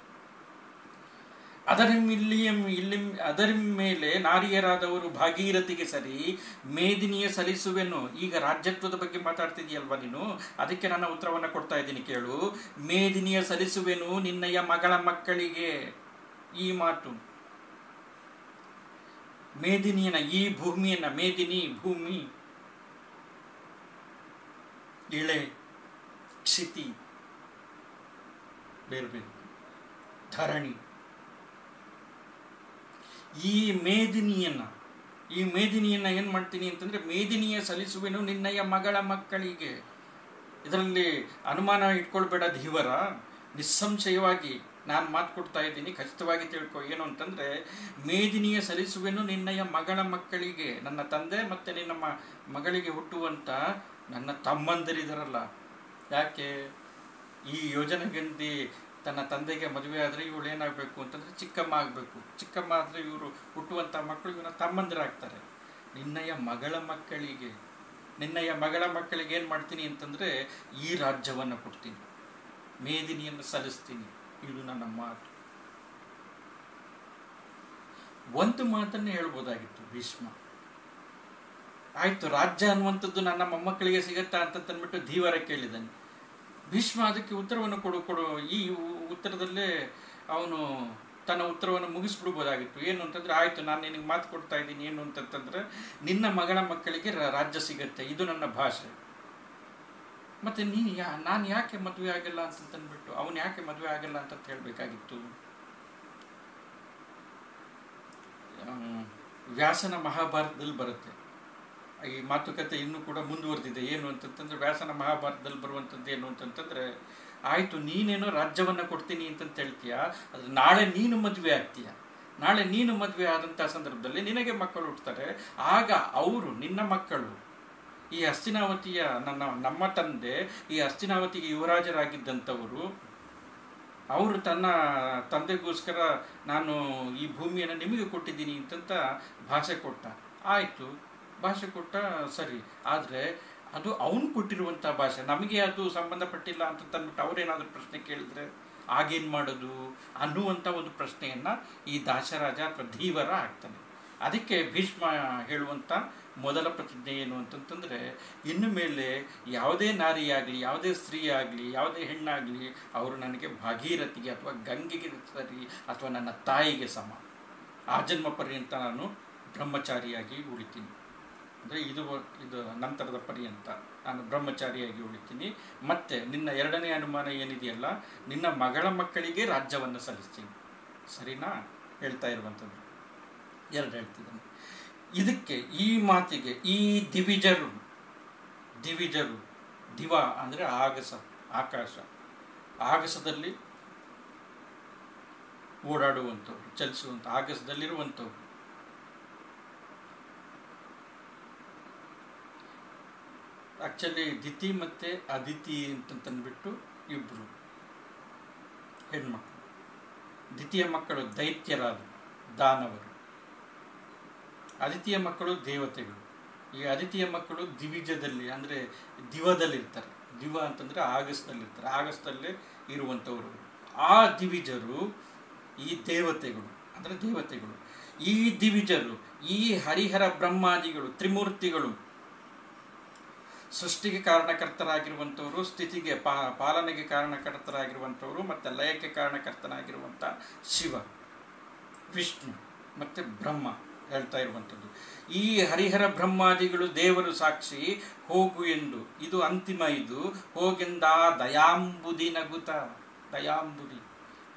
ಅದರ ಇಲ್ಲಿಯಂ, ಇಲ್ಲಿ ಅದರ ಮೇಲೆ ನಾರಿಯರಾದವರು ಭಾಗೀರಥಿಗೆ ಸರಿ, ಮೇದಿನಿಯ ಸಲ್ಲಿಸುವೆನು. ಈಗ ರಾಜ್ಯತ್ವದ ಬಗ್ಗೆ ಮಾತಾಡ್ತಿದೀಯಲ್ವಾ ನೀನು? ಅದಕ್ಕೆ ನನ್ನ ಉತ್ತರವನ್ನು ಕೊಡ್ತಾ ಇದ್ದೀನಿ ಕೇಳು. ಮೇದಿನಿಯ ಸಲ್ಲಿಸುವೆನು ನಿನ್ನಯ ಮಗಳ ಮಕ್ಕಳಿಗೆ. ಈ ಮಾತು. ಮೇದಿನಿಯನ, ಈ ಭೂಮಿಯನ್ನ, ಮೇದಿನಿ ಭೂಮಿ. ಇಳೆ, ಕ್ಷಿತಿ. ಬೇರೆ ಬೇರೆ. ಧರಣಿ. ಈ ಮೇದಿನಿಯನ್ನ ಈ ಮೇದಿನಿಯನ್ನ ಏನು ಮಾಡ್ತೀನಿ ಅಂತಂದರೆ ಮೇದಿನಿಯ ಸಲಿಸುವೆನು ನಿನ್ನಯ ಮಗಳ ಮಕ್ಕಳಿಗೆ. ಇದರಲ್ಲಿ ಅನುಮಾನ ಇಟ್ಕೊಳ್ಬೇಡ ಧೀವರ. ನಿಸ್ಸಂಶಯವಾಗಿ ನಾನು ಮಾತು ಕೊಡ್ತಾ ಇದ್ದೀನಿ, ಖಚಿತವಾಗಿ ತಿಳ್ಕೊ. ಏನು ಅಂತಂದರೆ, ಮೇದಿನಿಯ ಸಲ್ಲಿಸುವೆನು ನಿನ್ನಯ ಮಗಳ ಮಕ್ಕಳಿಗೆ. ನನ್ನ ತಂದೆ ಮತ್ತು ನಿನ್ನ ಮಗಳಿಗೆ ಹುಟ್ಟುವಂಥ ನನ್ನ ತಮ್ಮಂದಿರಿದಾರಲ್ಲ. ಯಾಕೆ? ಈ ಯೋಜನೆಗಂದಿ ತನ್ನ ತಂದೆಗೆ ಮದುವೆ ಆದರೆ ಇವಳು ಏನಾಗಬೇಕು ಅಂತಂದರೆ ಚಿಕ್ಕಮ್ಮ ಆಗಬೇಕು. ಚಿಕ್ಕಮ್ಮ ಆದರೆ ಇವರು ಹುಟ್ಟುವಂಥ ಮಕ್ಕಳು ಇವನ ತಮ್ಮಂದಿರಾಗ್ತಾರೆ. ನಿನ್ನಯ ಮಗಳ ಮಕ್ಕಳಿಗೆ, ನಿನ್ನಯ ಮಗಳ ಮಕ್ಕಳಿಗೆ ಏನು ಮಾಡ್ತೀನಿ ಅಂತಂದರೆ ಈ ರಾಜ್ಯವನ್ನು ಕೊಡ್ತೀನಿ. ಮೇದಿನಿಯನ್ನು ಸಲ್ಲಿಸ್ತೀನಿ. ಇದು ನನ್ನ ಮಾತು. ಒಂದು ಮಾತನ್ನು ಹೇಳ್ಬೋದಾಗಿತ್ತು ಭೀಷ್ಮ. ಆಯಿತು, ರಾಜ್ಯ ಅನ್ನುವಂಥದ್ದು ನನ್ನ ಮೊಮ್ಮಕ್ಕಳಿಗೆ ಸಿಗತ್ತಾ ಅಂತ ತಂದ್ಬಿಟ್ಟು ಧೀವರ ಕೇಳಿದ್ದಾನೆ. ಭೀಷ್ಮ ಅದಕ್ಕೆ ಉತ್ತರವನ್ನು ಕೊಡು ಕೊಡು. ಈ ಉತ್ತರದಲ್ಲೇ ಅವನು ತನ್ನ ಉತ್ತರವನ್ನು ಮುಗಿಸ್ಬಿಡ್ಬೋದಾಗಿತ್ತು. ಏನು ಅಂತಂದ್ರೆ, ಆಯಿತು, ನಾನು ನಿನಗೆ ಮಾತು ಕೊಡ್ತಾ ಇದ್ದೀನಿ. ಏನು ಅಂತಂತಂದ್ರೆ, ನಿನ್ನ ಮಗಳ ಮಕ್ಕಳಿಗೆ ರಾಜ್ಯ ಸಿಗತ್ತೆ. ಇದು ನನ್ನ ಭಾಷೆ. ಮತ್ತೆ ನೀನು ಯಾ, ನಾನು ಯಾಕೆ ಮದುವೆ ಆಗಿಲ್ಲ ಅಂತಂತಂದ್ಬಿಟ್ಟು ಅವನು ಯಾಕೆ ಮದುವೆ ಆಗಿಲ್ಲ ಅಂತ ಹೇಳಬೇಕಾಗಿತ್ತು ವ್ಯಾಸನ ಮಹಾಭಾರತದಲ್ಲಿ ಬರುತ್ತೆ. ಈ ಮಾತುಕತೆ ಇನ್ನೂ ಕೂಡ ಮುಂದುವರೆದಿದೆ. ಏನು ಅಂತಂತಂದ್ರೆ, ವ್ಯಾಸನ ಮಹಾಭಾರತದಲ್ಲಿ ಬರುವಂಥದ್ದು ಏನು ಅಂತಂತಂದ್ರೆ ಆಯಿತು, ನೀನೇನೋ ರಾಜ್ಯವನ್ನು ಕೊಡ್ತೀನಿ ಅಂತಂತ ಹೇಳ್ತೀಯ? ಅದು ನಾಳೆ ನೀನು ಮದುವೆ ಆಗ್ತೀಯ? ನಾಳೆ ನೀನು ಮದುವೆ ಆದಂಥ ಸಂದರ್ಭದಲ್ಲಿ ನಿನಗೆ ಮಕ್ಕಳು ಹುಡ್ತಾರೆ ಆಗ ಅವರು, ನಿನ್ನ ಮಕ್ಕಳು, ಈ ಹಸ್ತಿನಾವತಿಯ ನನ್ನ, ನಮ್ಮ ತಂದೆ, ಈ ಹಸ್ತಿನಾವತಿಗೆ ಯುವರಾಜರಾಗಿದ್ದಂಥವರು, ಅವರು ತನ್ನ ತಂದೆಗೋಸ್ಕರ ನಾನು ಈ ಭೂಮಿಯನ್ನು ನಿಮಗೆ ಕೊಟ್ಟಿದ್ದೀನಿ ಅಂತಂತ ಭಾಷೆ ಕೊಟ್ಟ. ಆಯಿತು, ಭಾಷೆ ಕೊಟ್ಟ, ಸರಿ. ಆದರೆ ಅದು ಅವನು ಕೊಟ್ಟಿರುವಂಥ ಭಾಷೆ. ನಮಗೆ ಅದು ಸಂಬಂಧಪಟ್ಟಿಲ್ಲ ಅಂತ ತಂದ್ಬಿಟ್ಟು ಅವರೇನಾದರೂ ಪ್ರಶ್ನೆ ಕೇಳಿದ್ರೆ ಆಗೇನು ಮಾಡೋದು ಅನ್ನುವಂಥ ಒಂದು ಪ್ರಶ್ನೆಯನ್ನು ಈ ದಾಸರಾಜ ಅಥವಾ ಧೀವರ ಆಗ್ತಾನೆ ಅದಕ್ಕೆ ಭೀಷ್ಮ ಹೇಳುವಂಥ ಮೊದಲ ಪ್ರತಿಜ್ಞೆ ಏನು ಅಂತಂತಂದರೆ, ಇನ್ನು ಮೇಲೆ ಯಾವುದೇ ನಾರಿಯಾಗಲಿ, ಯಾವುದೇ ಸ್ತ್ರೀ ಆಗಲಿ ಯಾವುದೇ ಹೆಣ್ಣಾಗಲಿ ಅವರು ನನಗೆ ಭಾಗೀರಥಿಗೆ ಅಥವಾ ಗಂಗೆಗೆ ಸರಿ ಅಥವಾ ನನ್ನ ತಾಯಿಗೆ ಸಮ. ಆ ಜನ್ಮ ಪರ್ಯಂತ ನಾನು ಬ್ರಹ್ಮಚಾರಿಯಾಗಿ ಉಳಿತೀನಿ. ಅಂದರೆ ಇದು ಇದು ನಂತರದ ಪರ್ಯಂತ ನಾನು ಬ್ರಹ್ಮಚಾರಿಯಾಗಿ ಉಳಿತೀನಿ. ಮತ್ತೆ ನಿನ್ನ ಎರಡನೇ ಅನುಮಾನ ಏನಿದೆಯಲ್ಲ, ನಿನ್ನ ಮಗಳ ಮಕ್ಕಳಿಗೆ ರಾಜ್ಯವನ್ನು ಸಲ್ಲಿಸ್ತೀನಿ. ಸರಿನಾ? ಹೇಳ್ತಾ ಇರುವಂಥದ್ದು. ಎರಡು ಹೇಳ್ತಿದ್ದಾನೆ. ಇದಕ್ಕೆ ಈ ಮಾತಿಗೆ ಈ ದಿವಿಜರು ದಿವಿಜರು, ದಿವ ಅಂದರೆ ಆಗಸ, ಆಕಾಶ. ಆಗಸದಲ್ಲಿ ಓಡಾಡುವಂಥವ್ರು, ಚಲಿಸುವಂಥ ಆಗಸದಲ್ಲಿರುವಂಥವ್ರು. ಆ್ಯಕ್ಚುಲಿ ದಿತಿ ಮತ್ತು ಅದಿತಿ ಅಂತಂತಂದ್ಬಿಟ್ಟು ಇಬ್ಬರು ಹೆಣ್ಮಕ್ಳು. ದ್ವಿತೀಯ ಮಕ್ಕಳು ದೈತ್ಯರಾದರು, ದಾನವರು. ಅದಿತಿಯ ಮಕ್ಕಳು ದೇವತೆಗಳು. ಈ ಅದಿತಿಯ ಮಕ್ಕಳು ದಿವಿಜದಲ್ಲಿ, ಅಂದರೆ ದಿವದಲ್ಲಿರ್ತಾರೆ. ದಿವ ಅಂತಂದರೆ ಆಗಸ್ಟ್ನಲ್ಲಿರ್ತಾರೆ. ಆಗಸ್ಟಲ್ಲೇ ಇರುವಂಥವರು. ಆ ದಿವಿಜರು ಈ ದೇವತೆಗಳು, ಅಂದರೆ ದೇವತೆಗಳು. ಈ ದಿವಿಜರು, ಈ ಹರಿಹರ ಬ್ರಹ್ಮಾದಿಗಳು ತ್ರಿಮೂರ್ತಿಗಳು ಸೃಷ್ಟಿಗೆ ಕಾರಣಕರ್ತರಾಗಿರುವಂಥವರು, ಸ್ಥಿತಿಗೆ ಪಾ, ಪಾಲನೆಗೆ ಕಾರಣಕರ್ತರಾಗಿರುವಂಥವರು, ಮತ್ತು ಲಯಕ್ಕೆ ಕಾರಣಕರ್ತನಾಗಿರುವಂಥ ಶಿವ, ವಿಷ್ಣು, ಮತ್ತು ಬ್ರಹ್ಮ ಹೇಳ್ತಾ ಇರುವಂಥದ್ದು. ಈ ಹರಿಹರ ಬ್ರಹ್ಮಾದಿಗಳು ದೇವರು ಸಾಕ್ಷಿ, ಹೋಗು ಎಂದು. ಇದು ಅಂತಿಮ ಇದು. ಹೋಗೆಂದ ದಯಾಂಬುದಿ ನಗುತ. ದಯಾಂಬುದಿ.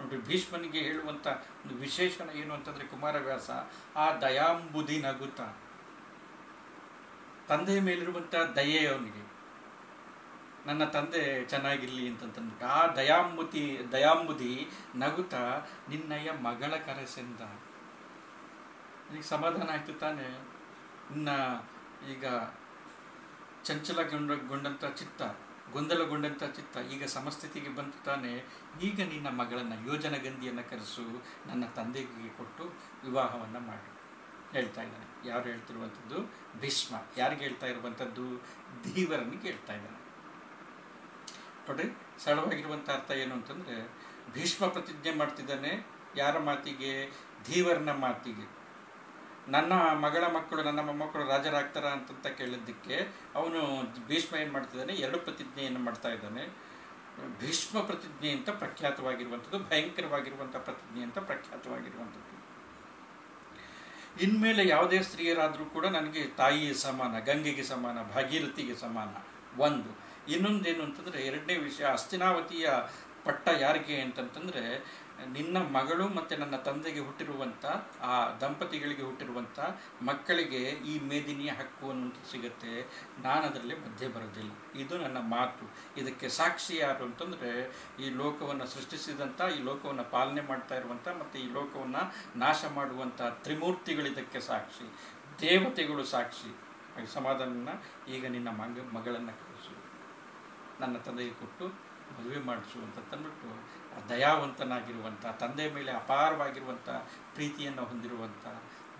ನೋಡಿ, ಭೀಷ್ಮನಿಗೆ ಹೇಳುವಂಥ ಒಂದು ವಿಶೇಷಣ ಏನು ಅಂತಂದರೆ ಕುಮಾರವ್ಯಾಸ, ಆ ದಯಾಂಬುದಿ ನಗುತ. ತಂದೆಯ ಮೇಲಿರುವಂಥ ದಯೆ ಅವನಿಗೆ ನನ್ನ ತಂದೆ ಚೆನ್ನಾಗಿರಲಿ ಅಂತಂತಂದ್ಬಿಟ್ಟು ಆ ದಯಾಂಬುತಿ, ದಯಾಂಬುದಿ ನಗುತ್ತಾ ನಿನ್ನಯ ಮಗಳ ಕರೆಸೆಂದ. ಈಗ ಸಮಾಧಾನ ಆಯ್ತು ತಾನೆ? ನಿನ್ನ ಈಗ ಚಂಚಲಗೊಂಡಗೊಂಡಂಥ ಚಿತ್ತ ಗೊಂದಲಗೊಂಡಂಥ ಚಿತ್ತ ಈಗ ಸಮಸ್ಥಿತಿಗೆ ಬಂತು ತಾನೆ? ಈಗ ನಿನ್ನ ಮಗಳನ್ನು, ಯೋಜನಗಂಧಿಯನ್ನು ಕರೆಸು, ನನ್ನ ತಂದೆಗೆ ಕೊಟ್ಟು ವಿವಾಹವನ್ನು ಮಾಡು. ಹೇಳ್ತಾ ಇದ್ದಾನೆ. ಯಾರು ಹೇಳ್ತಿರುವಂಥದ್ದು ಭೀಷ್ಮ. ಯಾರಿಗೆ ಹೇಳ್ತಾ ಇರುವಂಥದ್ದು? ಧೀವರನಿಗೆ ಹೇಳ್ತಾ ಇದ್ದಾನೆ. ನೋಡಿ ಸರಳವಾಗಿರುವಂಥ ಅರ್ಥ ಏನು ಅಂತಂದರೆ, ಭೀಷ್ಮ ಪ್ರತಿಜ್ಞೆ ಮಾಡ್ತಿದ್ದಾನೆ, ಯಾರ ಮಾತಿಗೆ? ಧೀವರನ ಮಾತಿಗೆ. ನನ್ನ ಮಗಳ ಮಕ್ಕಳು, ನನ್ನ ಮೊಮ್ಮಕ್ಕಳು ರಾಜರಾಗ್ತಾರ ಅಂತಂತ ಕೇಳಿದ್ದಕ್ಕೆ ಅವನು ಭೀಷ್ಮ ಏನು ಮಾಡ್ತಿದ್ದಾನೆ, ಎರಡು ಪ್ರತಿಜ್ಞೆಯನ್ನು ಮಾಡ್ತಾ ಇದ್ದಾನೆ. ಭೀಷ್ಮ ಪ್ರತಿಜ್ಞೆ ಅಂತ ಪ್ರಖ್ಯಾತವಾಗಿರುವಂಥದ್ದು, ಭಯಂಕರವಾಗಿರುವಂಥ ಪ್ರತಿಜ್ಞೆ ಅಂತ ಪ್ರಖ್ಯಾತವಾಗಿರುವಂಥದ್ದು. ಇನ್ಮೇಲೆ ಯಾವುದೇ ಸ್ತ್ರೀಯರಾದರೂ ಕೂಡ ನನಗೆ ತಾಯಿಯ ಸಮಾನ, ಗಂಗೆಗೆ ಸಮಾನ, ಭಾಗೀರಥಿಗೆ ಸಮಾನ, ಒಂದು. ಇನ್ನೊಂದೇನು ಅಂತಂದರೆ ಎರಡನೇ ವಿಷಯ ಅಸ್ತಿನಾವತಿಯ ಪಟ್ಟ ಯಾರಿಗೆ ಅಂತಂತಂದರೆ ನಿನ್ನ ಮಗಳು ಮತ್ತು ನನ್ನ ತಂದೆಗೆ ಹುಟ್ಟಿರುವಂಥ ಆ ದಂಪತಿಗಳಿಗೆ ಹುಟ್ಟಿರುವಂಥ ಮಕ್ಕಳಿಗೆ ಈ ಮೇದಿನಿಯ ಹಕ್ಕು ಅನ್ನೋದು ಸಿಗುತ್ತೆ. ನಾನು ಅದರಲ್ಲಿ ಮಧ್ಯೆ ಬರೋದಿಲ್ಲ. ಇದು ನನ್ನ ಮಾತು. ಇದಕ್ಕೆ ಸಾಕ್ಷಿ ಯಾರು ಅಂತಂದರೆ, ಈ ಲೋಕವನ್ನು ಸೃಷ್ಟಿಸಿದಂಥ ಈ ಲೋಕವನ್ನು ಪಾಲನೆ ಮಾಡ್ತಾ ಇರುವಂಥ ಮತ್ತು ಈ ಲೋಕವನ್ನು ನಾಶ ಮಾಡುವಂಥ ತ್ರಿಮೂರ್ತಿಗಳಿದಕ್ಕೆ ಸಾಕ್ಷಿ. ದೇವತೆಗಳು ಸಾಕ್ಷಿ. ಸಮಾಧಾನ ಈಗ ನಿನ್ನ ಮಗ, ಮಗಳನ್ನು ಕಳಿಸು. ನನ್ನ ತಂದೆಗೆ ಕೊಟ್ಟು ಮದುವೆ ಮಾಡಿಸು ಅಂತ ತಂದ್ಬಿಟ್ಟು, ಆ ದಯಾವಂತನಾಗಿರುವಂಥ, ತಂದೆ ಮೇಲೆ ಅಪಾರವಾಗಿರುವಂಥ ಪ್ರೀತಿಯನ್ನು ಹೊಂದಿರುವಂಥ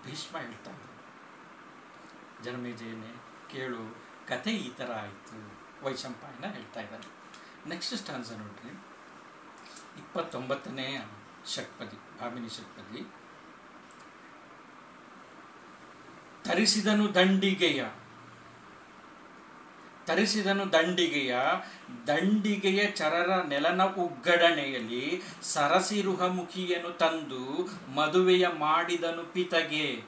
ಭೀಷ್ಮ ಹೇಳ್ತಾ ಇದ್ದರು ಜನಮೇಜಯನೇ ಕೇಳು ಕತೆ ಈ ಥರ ಆಯಿತು, ವೈಶಂಪಾಯನ ಹೇಳ್ತಾ ಇದ್ದಾರೆ ನೆಕ್ಸ್ಟ್ ಸ್ಟಾನ್ಸ ನೋಡ್ರಿ. ಇಪ್ಪತ್ತೊಂಬತ್ತನೇ ಷಟ್ಪದಿ, ಭಾಮಿನಿ ಷಟ್ಪದಿ. ತರಿಸಿದನು ದಂಡಿಗೆಯ ತರಿಸಿದನು ದಂಡಿಗೆಯ. ದಂಡಿಗೆಯ ಚರರ ನೆಲನ ಉಗ್ಗಡಣೆಯಲ್ಲಿ ಸರಸಿರುಹಮುಖಿಯನ್ನು ತಂದು ಮದುವೆಯ ಮಾಡಿದನು ಪಿತಗೆ.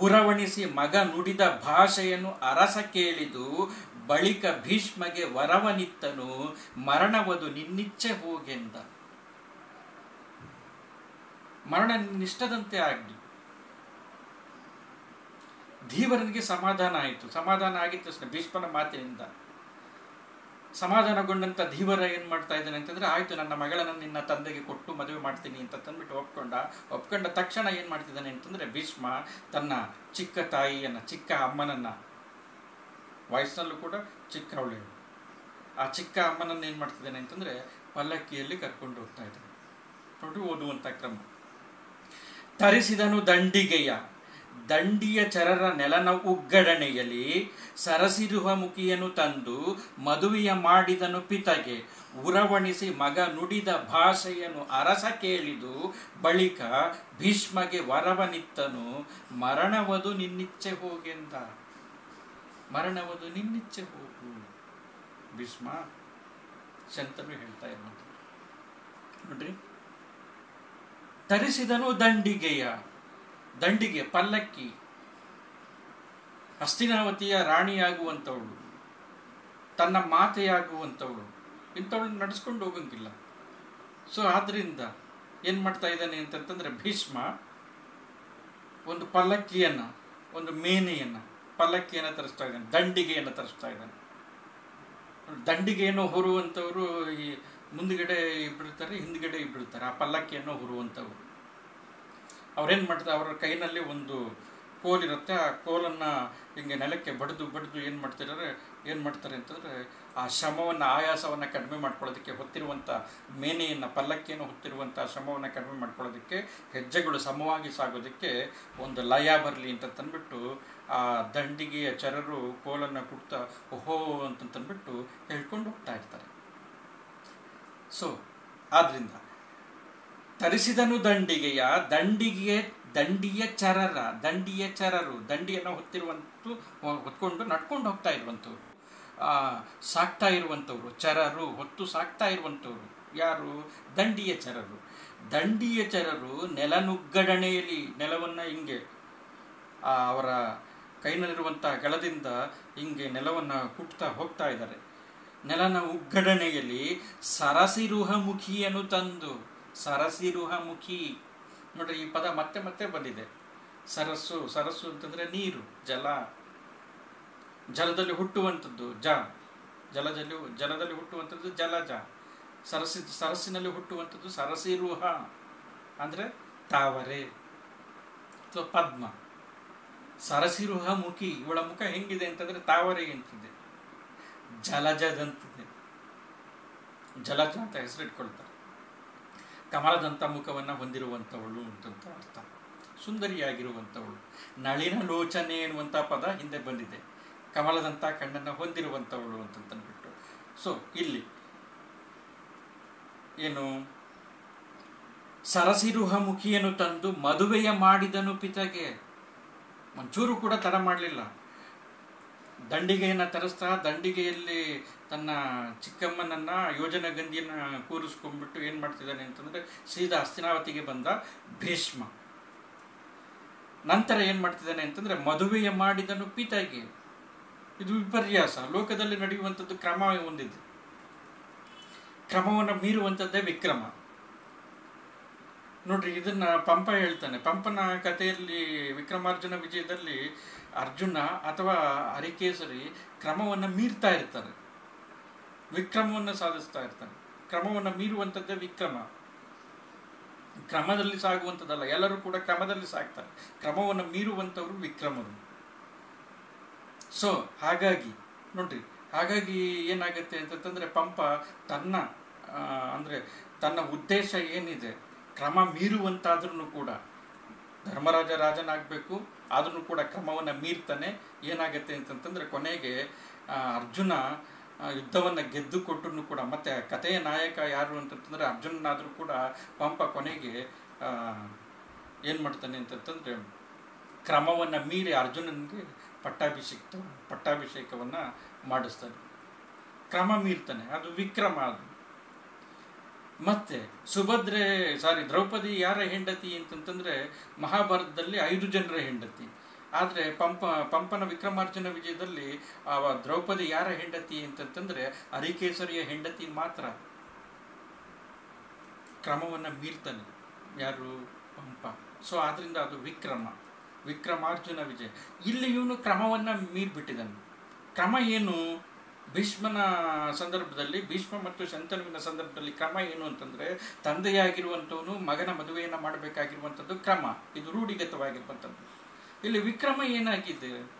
ಉರವಣಿಸಿ ಮಗ ನುಡಿದ ಭಾಷೆಯನ್ನು ಅರಸ ಕೇಳಿದು ಬಳಿಕ ಭೀಷ್ಮಗೆ ವರವನಿತ್ತನು, ಮರಣವದು ನಿನ್ನಿಚ್ಛೆ ಹೋಗೆಂದ. ಮರಣ ನಿಷ್ಠದಂತೆ ಆಗಲಿ. ಧೀವರನಿಗೆ ಸಮಾಧಾನ ಆಯಿತು. ಸಮಾಧಾನ ಆಗಿದ್ದ ತಕ್ಷಣ ಭೀಷ್ಮನ ಮಾತಿನಿಂದ ಸಮಾಧಾನಗೊಂಡಂಥ ಧೀವರ ಏನು ಮಾಡ್ತಾ ಇದ್ದಾನೆ ಅಂತಂದರೆ, ಆಯಿತು, ನನ್ನ ಮಗಳನ್ನು ನಿನ್ನ ತಂದೆಗೆ ಕೊಟ್ಟು ಮದುವೆ ಮಾಡ್ತೀನಿ ಅಂತ ತಂದ್ಬಿಟ್ಟು ಒಪ್ಕೊಂಡ. ಒಪ್ಕೊಂಡ ತಕ್ಷಣ ಏನು ಮಾಡ್ತಿದ್ದಾನೆ ಅಂತಂದರೆ, ಭೀಷ್ಮ ತನ್ನ ಚಿಕ್ಕ ತಾಯಿಯನ್ನ, ಚಿಕ್ಕ ಅಮ್ಮನನ್ನು, ವಯಸ್ಸಿನಲ್ಲೂ ಕೂಡ ಚಿಕ್ಕ ಅವಳು, ಆ ಚಿಕ್ಕ ಅಮ್ಮನನ್ನು ಏನು ಮಾಡ್ತಿದ್ದಾನೆ ಅಂತಂದರೆ, ಪಲ್ಲಕ್ಕಿಯಲ್ಲಿ ಕರ್ಕೊಂಡು ಹೋಗ್ತಾ ಇದ್ದಾನೆ. ನೋಡಿ ಓದುವಂಥ ಕ್ರಮ. ತರಿಸಿದನು ದಂಡಿಗೆಯ. ದಂಡಿಯ ಚರರ ನೆಲನ ಉಗ್ಗಡಣೆಯಲ್ಲಿ ಸರಸಿರುವ ಮುಖಿಯನ್ನು ತಂದು ಮದುವೆಯ ಮಾಡಿದನು ಪಿತಗೆ. ಉರವಣಿಸಿ ಮಗ ನುಡಿದ ಭಾಷೆಯನ್ನು ಅರಸ ಕೇಳಿದು ಬಳಿಕ ಭೀಷ್ಮಗೆ ವರವನಿತ್ತನು, ಮರಣವದು ನಿನ್ನಿಚ್ಛೆ ಹೋಗೆಂದ, ಮರಣವದು ನಿನ್ನಿಚ್ಛೆ ಹೋಗು. ಭೀಷ್ಮ ಶಂತನು ಹೇಳ್ತಾ ಇರುವಂತ ನೋಡ್ರಿ, ತರಿಸಿದನು ದಂಡಿಗೆಯ ದಂಡಿಗೆ, ಪಲ್ಲಕ್ಕಿ ಹಸ್ತಿನಾವತಿಯ ರಾಣಿಯಾಗುವಂಥವಳು ತನ್ನ ಮಾತೆಯಾಗುವಂಥವಳು ಇಂಥವಳು ನಡೆಸ್ಕೊಂಡು ಹೋಗಂಗಿಲ್ಲ. ಸೊ ಆದ್ದರಿಂದ ಏನು ಮಾಡ್ತಾ ಇದ್ದಾನೆ ಅಂತಂತಂದರೆ ಭೀಷ್ಮ ಒಂದು ಪಲ್ಲಕ್ಕಿಯನ್ನು, ಒಂದು ಮೇನೆಯನ್ನು, ಪಲ್ಲಕ್ಕಿಯನ್ನು ತರಿಸ್ತಾ ಇದ್ದಾನೆ, ದಂಡಿಗೆಯನ್ನು ತರಿಸ್ತಾ ಇದ್ದಾನೆ. ದಂಡಿಗೆಯನ್ನು ಹೊರುವಂಥವರು ಈ ಮುಂದುಗಡೆ ಇಬ್ಬಿರ್ತಾರೆ ಹಿಂದ್ಗಡೆ ಇಬ್ಬಿರ್ತಾರೆ ಆ ಪಲ್ಲಕ್ಕಿಯನ್ನು ಹೊರುವಂಥವ್ರು ಅವ್ರೇನು ಮಾಡ್ತಾರೆ, ಅವರ ಕೈನಲ್ಲಿ ಒಂದು ಕೋಲಿರುತ್ತೆ ಆ ಕೋಲನ್ನು ಹಿಂಗೆ ನೆಲಕ್ಕೆ ಬಡಿದು ಬಡಿದು ಏನು ಮಾಡ್ತಿದ್ದಾರೆ, ಏನು ಮಾಡ್ತಾರೆ ಅಂತಂದರೆ, ಆ ಶ್ರಮವನ್ನು, ಆಯಾಸವನ್ನು ಕಡಿಮೆ ಮಾಡ್ಕೊಳ್ಳೋದಕ್ಕೆ ಹೊತ್ತಿರುವಂಥ ಮೇನೆಯನ್ನು, ಪಲ್ಲಕ್ಕಿಯನ್ನು ಹೊತ್ತಿರುವಂಥ ಶ್ರಮವನ್ನು ಕಡಿಮೆ ಮಾಡ್ಕೊಳ್ಳೋದಕ್ಕೆ, ಹೆಜ್ಜೆಗಳು ಸಮವಾಗಿ ಸಾಗೋದಕ್ಕೆ ಒಂದು ಲಯ ಬರಲಿ ಅಂತ ತಂದ್ಬಿಟ್ಟು, ಆ ದಂಡಿಗೆಯ ಚರರು ಕೋಲನ್ನು ಕುಡ್ತಾ, ಓಹೋ ಅಂತಂತಂದ್ಬಿಟ್ಟು ಹೇಳ್ಕೊಂಡು ಹೋಗ್ತಾ ಇರ್ತಾರೆ. ಸೊ ಆದ್ದರಿಂದ ತರಿಸಿದನು ದಂಡಿಗೆಯ ದಂಡಿಗೆ ದಂಡಿಯ ಚರರ, ದಂಡಿಯ ಚರರು, ದಂಡಿಯನ್ನು ಹೊತ್ತಿರುವಂತು ಹೊತ್ಕೊಂಡು ನಡ್ಕೊಂಡು ಹೋಗ್ತಾ ಇರುವಂಥವ್ರು ಸಾಕ್ತಾ ಇರುವಂಥವ್ರು ಚರರು, ಹೊತ್ತು ಸಾಕ್ತಾ ಇರುವಂಥವ್ರು ಯಾರು? ದಂಡಿಯ ಚರರು. ದಂಡಿಯ ಚರರು ನೆಲನುಗ್ಗಡಣೆಯಲ್ಲಿ, ನೆಲವನ್ನು ಹಿಂಗೆ ಅವರ ಕೈನಲ್ಲಿರುವಂಥ ಗಳದಿಂದ ಹಿಂಗೆ ನೆಲವನ್ನು ಕುಟ್ತಾ ಹೋಗ್ತಾ ಇದ್ದಾರೆ. ನೆಲನ ಉಗ್ಗಡಣೆಯಲ್ಲಿ ಸರಸಿರುಹ ಮುಖಿಯನ್ನು ತಂದು ಸರಸಿರುಹ ಮುಖಿ ನೋಡ್ರಿ ಈ ಪದ ಮತ್ತೆ ಮತ್ತೆ ಬಂದಿದೆ. ಸರಸ್ಸು ಸರಸ್ಸು ಅಂತಂದ್ರೆ ನೀರು, ಜಲ. ಜಲದಲ್ಲಿ ಹುಟ್ಟುವಂಥದ್ದು ಜ. ಜಲದಲ್ಲಿ ಜಲದಲ್ಲಿ ಹುಟ್ಟುವಂಥದ್ದು ಜಲಜ ಸರಸಿ, ಸರಸ್ಸಿನಲ್ಲಿ ಹುಟ್ಟುವಂಥದ್ದು ಸರಸಿರುಹ ಅಂದರೆ ತಾವರೆ, ಅಥವಾ ಪದ್ಮ. ಸರಸಿರುಹ ಮುಖಿ ಇವಳ ಮುಖ ಹೆಂಗಿದೆ ಅಂತಂದ್ರೆ ತಾವರೆ ಅಂತಿದೆ. ಜಲಜದಂತಿದೆ. ಜಲಜ ಅಂತ ಹೆಸರಿಟ್ಕೊಳ್ತಾರೆ. ಕಮಲದಂಥ ಮುಖವನ್ನು ಹೊಂದಿರುವಂಥವಳು ಅಂತಂತ ಅರ್ಥ. ಸುಂದರಿಯಾಗಿರುವಂಥವಳು ನಳಿನ ಲೋಚನೆ ಎನ್ನುವಂಥ ಪದ ಹಿಂದೆ ಬಂದಿದೆ. ಕಮಲದಂಥ ಕಣ್ಣನ್ನು ಹೊಂದಿರುವಂಥವಳು ಅಂತಂತಂದ್ಬಿಟ್ಟು ಸೊ ಇಲ್ಲಿ ಏನು? ಸರಸಿರುಹ ಮುಖಿಯನ್ನು ತಂದು ಮದುವೆಯ ಮಾಡಿದನು ಪಿತಗೆ. ಒಂಚೂರು ಕೂಡ ತಡ ಮಾಡಲಿಲ್ಲ. ದಂಡಿಗೆಯನ್ನು ತರಿಸ್ತಾ ದಂಡಿಗೆಯಲ್ಲಿ ತನ್ನ ಚಿಕ್ಕಮ್ಮನನ್ನು ಯೋಜನ ಗಂಧಿಯನ್ನು ಕೂರಿಸ್ಕೊಂಡ್ಬಿಟ್ಟು ಏನು ಮಾಡ್ತಿದ್ದಾನೆ ಅಂತಂದರೆ ಸೀದಾ ಹಸ್ತಿನಾವತಿಗೆ ಬಂದ ಭೀಷ್ಮ. ನಂತರ ಏನು ಮಾಡ್ತಿದ್ದಾನೆ ಅಂತಂದರೆ ಮದುವೆಯ ಮಾಡಿದನು ಪೀತಾಗಿ. ಇದು ವಿಪರ್ಯಾಸ. ಲೋಕದಲ್ಲಿ ನಡೆಯುವಂಥದ್ದು ಕ್ರಮ ಹೊಂದಿದೆ ಕ್ರಮವನ್ನು ಮೀರುವಂಥದ್ದೇ ವಿಕ್ರಮ. ನೋಡ್ರಿ, ಇದನ್ನ ಪಂಪ ಹೇಳ್ತಾನೆ. ಪಂಪನ ಕಥೆಯಲ್ಲಿ, ವಿಕ್ರಮಾರ್ಜುನ ವಿಜಯದಲ್ಲಿ ಅರ್ಜುನ ಅಥವಾ ಹರಿಕೇಸರಿ ಕ್ರಮವನ್ನು ಮೀರ್ತಾ ಇರ್ತಾರೆ. ವಿಕ್ರಮವನ್ನು ಸಾಧಿಸ್ತಾ ಇರ್ತಾನೆ. ಕ್ರಮವನ್ನು ಮೀರುವಂಥದ್ದೇ ವಿಕ್ರಮ. ಕ್ರಮದಲ್ಲಿ ಸಾಗುವಂಥದ್ದಲ್ಲ, ಎಲ್ಲರೂ ಕೂಡ ಕ್ರಮದಲ್ಲಿ ಸಾಗ್ತಾರೆ ಕ್ರಮವನ್ನು ಮೀರುವಂಥವ್ರು ವಿಕ್ರಮರು. ಸೊ ಹಾಗಾಗಿ, ನೋಡ್ರಿ, ಹಾಗಾಗಿ ಏನಾಗುತ್ತೆ ಅಂತಂತಂದ್ರೆ ಪಂಪ ತನ್ನ ಅಂದರೆ ತನ್ನ ಉದ್ದೇಶ ಏನಿದೆ, ಕ್ರಮ ಮೀರುವಂತಾದ್ರೂ ಕೂಡ, ಧರ್ಮರಾಜ ರಾಜನಾಗಬೇಕು, ಆದ್ರೂ ಕೂಡ ಕ್ರಮವನ್ನು ಮೀರ್ತಾನೆ, ಏನಾಗುತ್ತೆ ಅಂತಂತಂದರೆ ಕೊನೆಗೆ ಅರ್ಜುನ ಯುದ್ಧವನ್ನು ಗೆದ್ದು ಕೊಟ್ಟರು ಕೂಡ, ಮತ್ತು ಕಥೆಯ ನಾಯಕ ಯಾರು ಅಂತಂತಂದರೆ ಅರ್ಜುನನಾದರೂ ಕೂಡ ಪಂಪ ಕೊನೆಗೆ ಏನು ಮಾಡ್ತಾನೆ ಅಂತಂತಂದರೆ ಕ್ರಮವನ್ನು ಮೀರಿ ಅರ್ಜುನನಿಗೆ ಪಟ್ಟಾಭಿಷೇಕ ಪಟ್ಟಾಭಿಷೇಕವನ್ನು ಮಾಡಿಸ್ತಾನೆ. ಕ್ರಮ ಮೀರ್ತಾನೆ, ಅದು ವಿಕ್ರಮ ಅದು. ಮತ್ತೆ ಸುಭದ್ರೆ ಸಾರಿ ದ್ರೌಪದಿ ಯಾರ ಹೆಂಡತಿ ಅಂತಂತಂದರೆ ಮಹಾಭಾರತದಲ್ಲಿ ಐದು ಜನರ ಹೆಂಡತಿ. ಆದರೆ ಪಂಪ, ಪಂಪನ ವಿಕ್ರಮಾರ್ಜುನ ವಿಜಯದಲ್ಲಿ ಆ ದ್ರೌಪದಿ ಯಾರ ಹೆಂಡತಿ ಅಂತಂತಂದರೆ ಹರಿಕೇಸರಿಯ ಹೆಂಡತಿ ಮಾತ್ರ. ಕ್ರಮವನ್ನು ಮೀರ್ತಾನೆ. ಯಾರು? ಪಂಪ. ಸೊ ಆದ್ದರಿಂದ ಅದು ವಿಕ್ರಮ. ವಿಕ್ರಮಾರ್ಜುನ ವಿಜಯ. ಇಲ್ಲಿ ಇವನು ಕ್ರಮವನ್ನು ಮೀರ್ಬಿಟ್ಟಿದ್ದಾನೆ. ಕ್ರಮ ಏನು? ಭೀಷ್ಮನ ಸಂದರ್ಭದಲ್ಲಿ, ಭೀಷ್ಮ ಮತ್ತು ಶಂತನುವಿನ ಸಂದರ್ಭದಲ್ಲಿ ಕ್ರಮ ಏನು ಅಂತಂದರೆ, ತಂದೆಯಾಗಿರುವಂಥವನು ಮಗನ ಮದುವೆಯನ್ನು ಮಾಡಬೇಕಾಗಿರುವಂಥದ್ದು ಕ್ರಮ. ಇದು ರೂಢಿಗತವಾಗಿರುವಂಥದ್ದು. ಇಲ್ಲಿ ವಿಕ್ರಮ ಏನಾಗಿದೆ?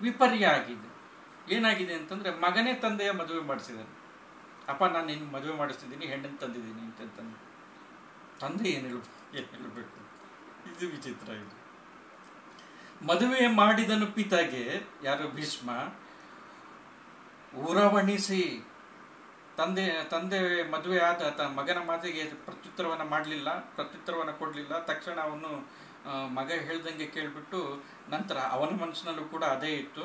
ವಿಪರ್ಯ ಆಗಿದೆ ಏನಾಗಿದೆ ಅಂತಂದ್ರೆ ಮಗನೇ ತಂದೆಯ ಮದುವೆ ಮಾಡಿಸಿದ್ದಾನೆ. ಅಪ್ಪ, ನಾನು ನಿನ್ನ ಮದುವೆ ಮಾಡಿಸ್ತಿದ್ದೀನಿ ಹೆಣ್ಣನ್ನು ತಂದಿದ್ದೀನಿ ಅಂತಂದು ತಂದೆ ಏನು ಹೇಳ ಏನು ಹೇಳಬೇಕು? ಇದು ವಿಚಿತ್ರ ಇದು. ಮದುವೆ ಮಾಡಿದನು ಪಿತಾಗೆ, ಯಾರು? ಭೀಷ್ಮ. ಉರವಣಿಸಿ. ತಂದೆ ತಂದೆ ಮದುವೆ ಆದ ತ, ಮಗನ ಮಾತಿಗೆ ಪ್ರತ್ಯುತ್ತರವನ್ನು ಮಾಡಲಿಲ್ಲ, ಪ್ರತ್ಯುತ್ತರವನ್ನು ಕೊಡಲಿಲ್ಲ. ತಕ್ಷಣ ಅವನು ಮಗ ಹೇಳ್ದಂಗೆ ಕೇಳಿಬಿಟ್ಟು ನಂತರ ಅವನ ಮನಸ್ಸಿನಲ್ಲೂ ಕೂಡ ಅದೇ ಇತ್ತು.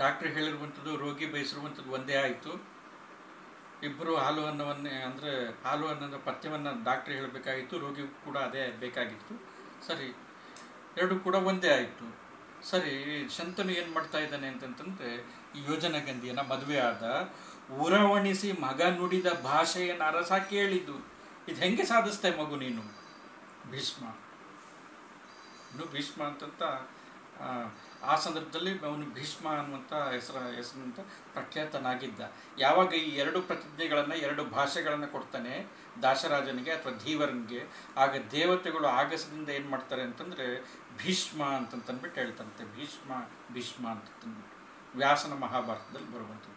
ಡಾಕ್ಟ್ರ್ ಹೇಳಿರುವಂಥದ್ದು ರೋಗಿ ಬಯಸಿರುವಂಥದ್ದು ಒಂದೇ ಆಯಿತು. ಇಬ್ಬರು ಹಾಲು ಅನ್ನವನ್ನೇ, ಅಂದರೆ ಹಾಲು ಅನ್ನದ ಪಥ್ಯವನ್ನು ಡಾಕ್ಟ್ರ್ ಹೇಳಬೇಕಾಗಿತ್ತು, ರೋಗಿ ಕೂಡ ಅದೇ ಬೇಕಾಗಿತ್ತು. ಸರಿ, ಎರಡು ಕೂಡ ಒಂದೇ ಆಯಿತು. ಸರಿ, ಶಂತನು ಏನು ಮಾಡ್ತಾ ಇದ್ದಾನೆ ಅಂತಂತಂದರೆ, ಈ ಯೋಜನಾ ಗಂಧಿಯನ್ನ ಮದುವೆ ಆದ ಉರವಣಿಸಿ ಮಗ ನುಡಿದ ಭಾಷೆಯನ್ನು ಅರಸ ಕೇಳಿದ್ದು. ಇದು ಹೆಂಗೆ ಸಾಧಿಸ್ತೆ ಮಗು ನೀನು? ಭೀಷ್ಮ. ಇನ್ನು ಭೀಷ್ಮ ಅಂತಂತ ಆ, ಸಂದರ್ಭದಲ್ಲಿ ಅವನು ಭೀಷ್ಮ ಅನ್ನುವಂಥ ಹೆಸರ ಹೆಸರಿನಂತ ಪ್ರಖ್ಯಾತನಾಗಿದ್ದ. ಯಾವಾಗ ಈ ಎರಡು ಪ್ರತಿಜ್ಞೆಗಳನ್ನು ಎರಡು ಭಾಷೆಗಳನ್ನು ಕೊಡ್ತಾನೆ ದಾಸರಾಜನಿಗೆ ಅಥವಾ ಧೀವರನಿಗೆ ಆಗ ದೇವತೆಗಳು ಆಗಸದಿಂದ ಏನು ಮಾಡ್ತಾರೆ ಅಂತಂದರೆ ಭೀಷ್ಮ ಅಂತಂತನ್ಬಿಟ್ಟು ಹೇಳ್ತಾರಂತೆ. ಭೀಷ್ಮ ಭೀಷ್ಮ ಅಂತಂದ್ಬಿಟ್ಟು ವ್ಯಾಸನ ಮಹಾಭಾರತದಲ್ಲಿ ಬರುವಂಥದ್ದು.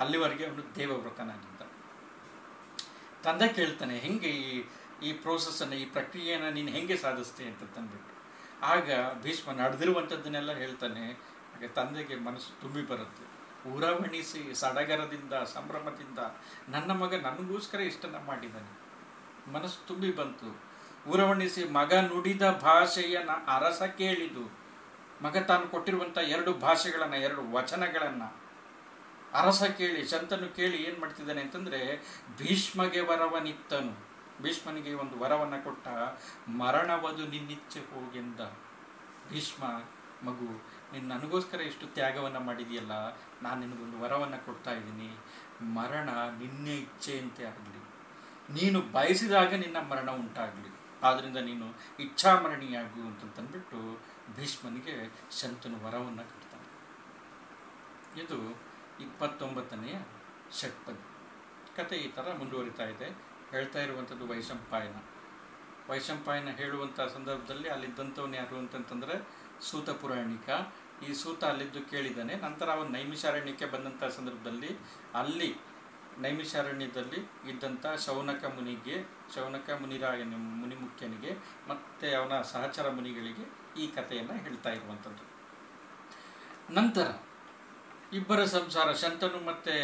ಅಲ್ಲಿವರೆಗೆ ಅವನು ದೇವವ್ರತನಾಗಿದ್ದ. ತಂದೆ ಕೇಳ್ತಾನೆ ಹೆಂಗೆ ಈ ಈ ಪ್ರೋಸೆಸ್ಸನ್ನು ಈ ಪ್ರಕ್ರಿಯೆಯನ್ನು ನೀನು ಹೆಂಗೆ ಸಾಧಿಸ್ತೀಯ ಅಂತ ತಂದ್ಬಿಟ್ಟು. ಆಗ ಭೀಷ್ಮ ನಡೆದಿರುವಂಥದ್ದನ್ನೆಲ್ಲ ಹೇಳ್ತಾನೆ, ಹಾಗೆ ತಂದೆಗೆ ಮನಸ್ಸು ತುಂಬಿ ಬರುತ್ತೆ. ಊರವಣಿಸಿ ಸಡಗರದಿಂದ, ಸಂಭ್ರಮದಿಂದ ನನ್ನ ಮಗ ನನಗೋಸ್ಕರ ಇಷ್ಟನ್ನು ಮಾಡಿದ್ದಾನೆ ಮನಸ್ಸು ತುಂಬಿ ಬಂತು. ಊರವಣಿಸಿ ಮಗ ನುಡಿದ ಭಾಷೆಯನ್ನು ಅರಸ ಕೇಳಿದು, ಮಗ ತಾನು ಕೊಟ್ಟಿರುವಂಥ ಎರಡು ಭಾಷೆಗಳನ್ನು, ಎರಡು ವಚನಗಳನ್ನು ಅರಸ ಕೇಳಿ, ಶಂತನು ಕೇಳಿ ಏನು ಮಾಡ್ತಿದ್ದಾನೆ ಅಂತಂದರೆ, ಭೀಷ್ಮಗೆ ವರವನಿತ್ತನು. ಭೀಷ್ಮನಿಗೆ ಒಂದು ವರವನ್ನು ಕೊಟ್ಟ, ಮರಣವದು ನಿನ್ನಿಚ್ಛೆ ಹೋಗೆಂದ ಭೀಷ್ಮ ಮಗು ನೀನು ನನಗೋಸ್ಕರ ಇಷ್ಟು ತ್ಯಾಗವನ್ನು ಮಾಡಿದೆಯಲ್ಲ, ನಾನು ನಿನಗೊಂದು ವರವನ್ನು ಕೊಡ್ತಾ ಇದ್ದೀನಿ. ಮರಣ ನಿನ್ನ ಇಚ್ಛೆಯಂತೆ ಆಗಲಿ ನೀನು ಬಯಸಿದಾಗ ನಿನ್ನ ಮರಣ ಉಂಟಾಗಲಿ ಆದ್ದರಿಂದ ನೀನು ಇಚ್ಛಾಮರಣಿಯಾಗು ಅಂತಂತಂದ್ಬಿಟ್ಟು ಭೀಷ್ಮನಿಗೆ ಶಂತನು ವರವನ್ನು ಕೊಡ್ತಾನೆ. ಇದು ಇಪ್ಪತ್ತೊಂಬತ್ತನೆಯ ಷಟ್ಪದಿ. ಕತೆ ಈ ಥರ ಮುಂದುವರಿತಾ ಇದೆ. ಹೇಳ್ತಾ ಇರುವಂಥದ್ದು ವೈಶಂಪಾಯನ. ವೈಶಂಪಾಯನ ಹೇಳುವಂಥ ಸಂದರ್ಭದಲ್ಲಿ ಅಲ್ಲಿದ್ದಂಥವನು ಯಾರು ಅಂತಂತಂದರೆ ಸೂತ ಪುರಾಣಿಕ. ಈ ಸೂತ ಅಲ್ಲಿದ್ದು ಕೇಳಿದ್ದಾನೆ. ನಂತರ ಅವನು ನೈಮಿಷಾರಣ್ಯಕ್ಕೆ ಬಂದಂಥ ಸಂದರ್ಭದಲ್ಲಿ ಅಲ್ಲಿ ನೈಮಿಷಾರಣ್ಯದಲ್ಲಿ ಇದ್ದಂಥ ಶೌನಕ ಮುನಿಗೆ, ಶೌನಕ ಮುನಿರಾಯನ ಮುನಿ ಮುಖ್ಯನಿಗೆ ಮತ್ತು ಅವನ ಸಹಚರ ಮುನಿಗಳಿಗೆ ಈ ಕಥೆಯನ್ನು ಹೇಳ್ತಾ ಇರುವಂಥದ್ದು. ನಂತರ ಇಬ್ಬರ ಸಂಸಾರ, ಶಂತನು ಮತ್ತು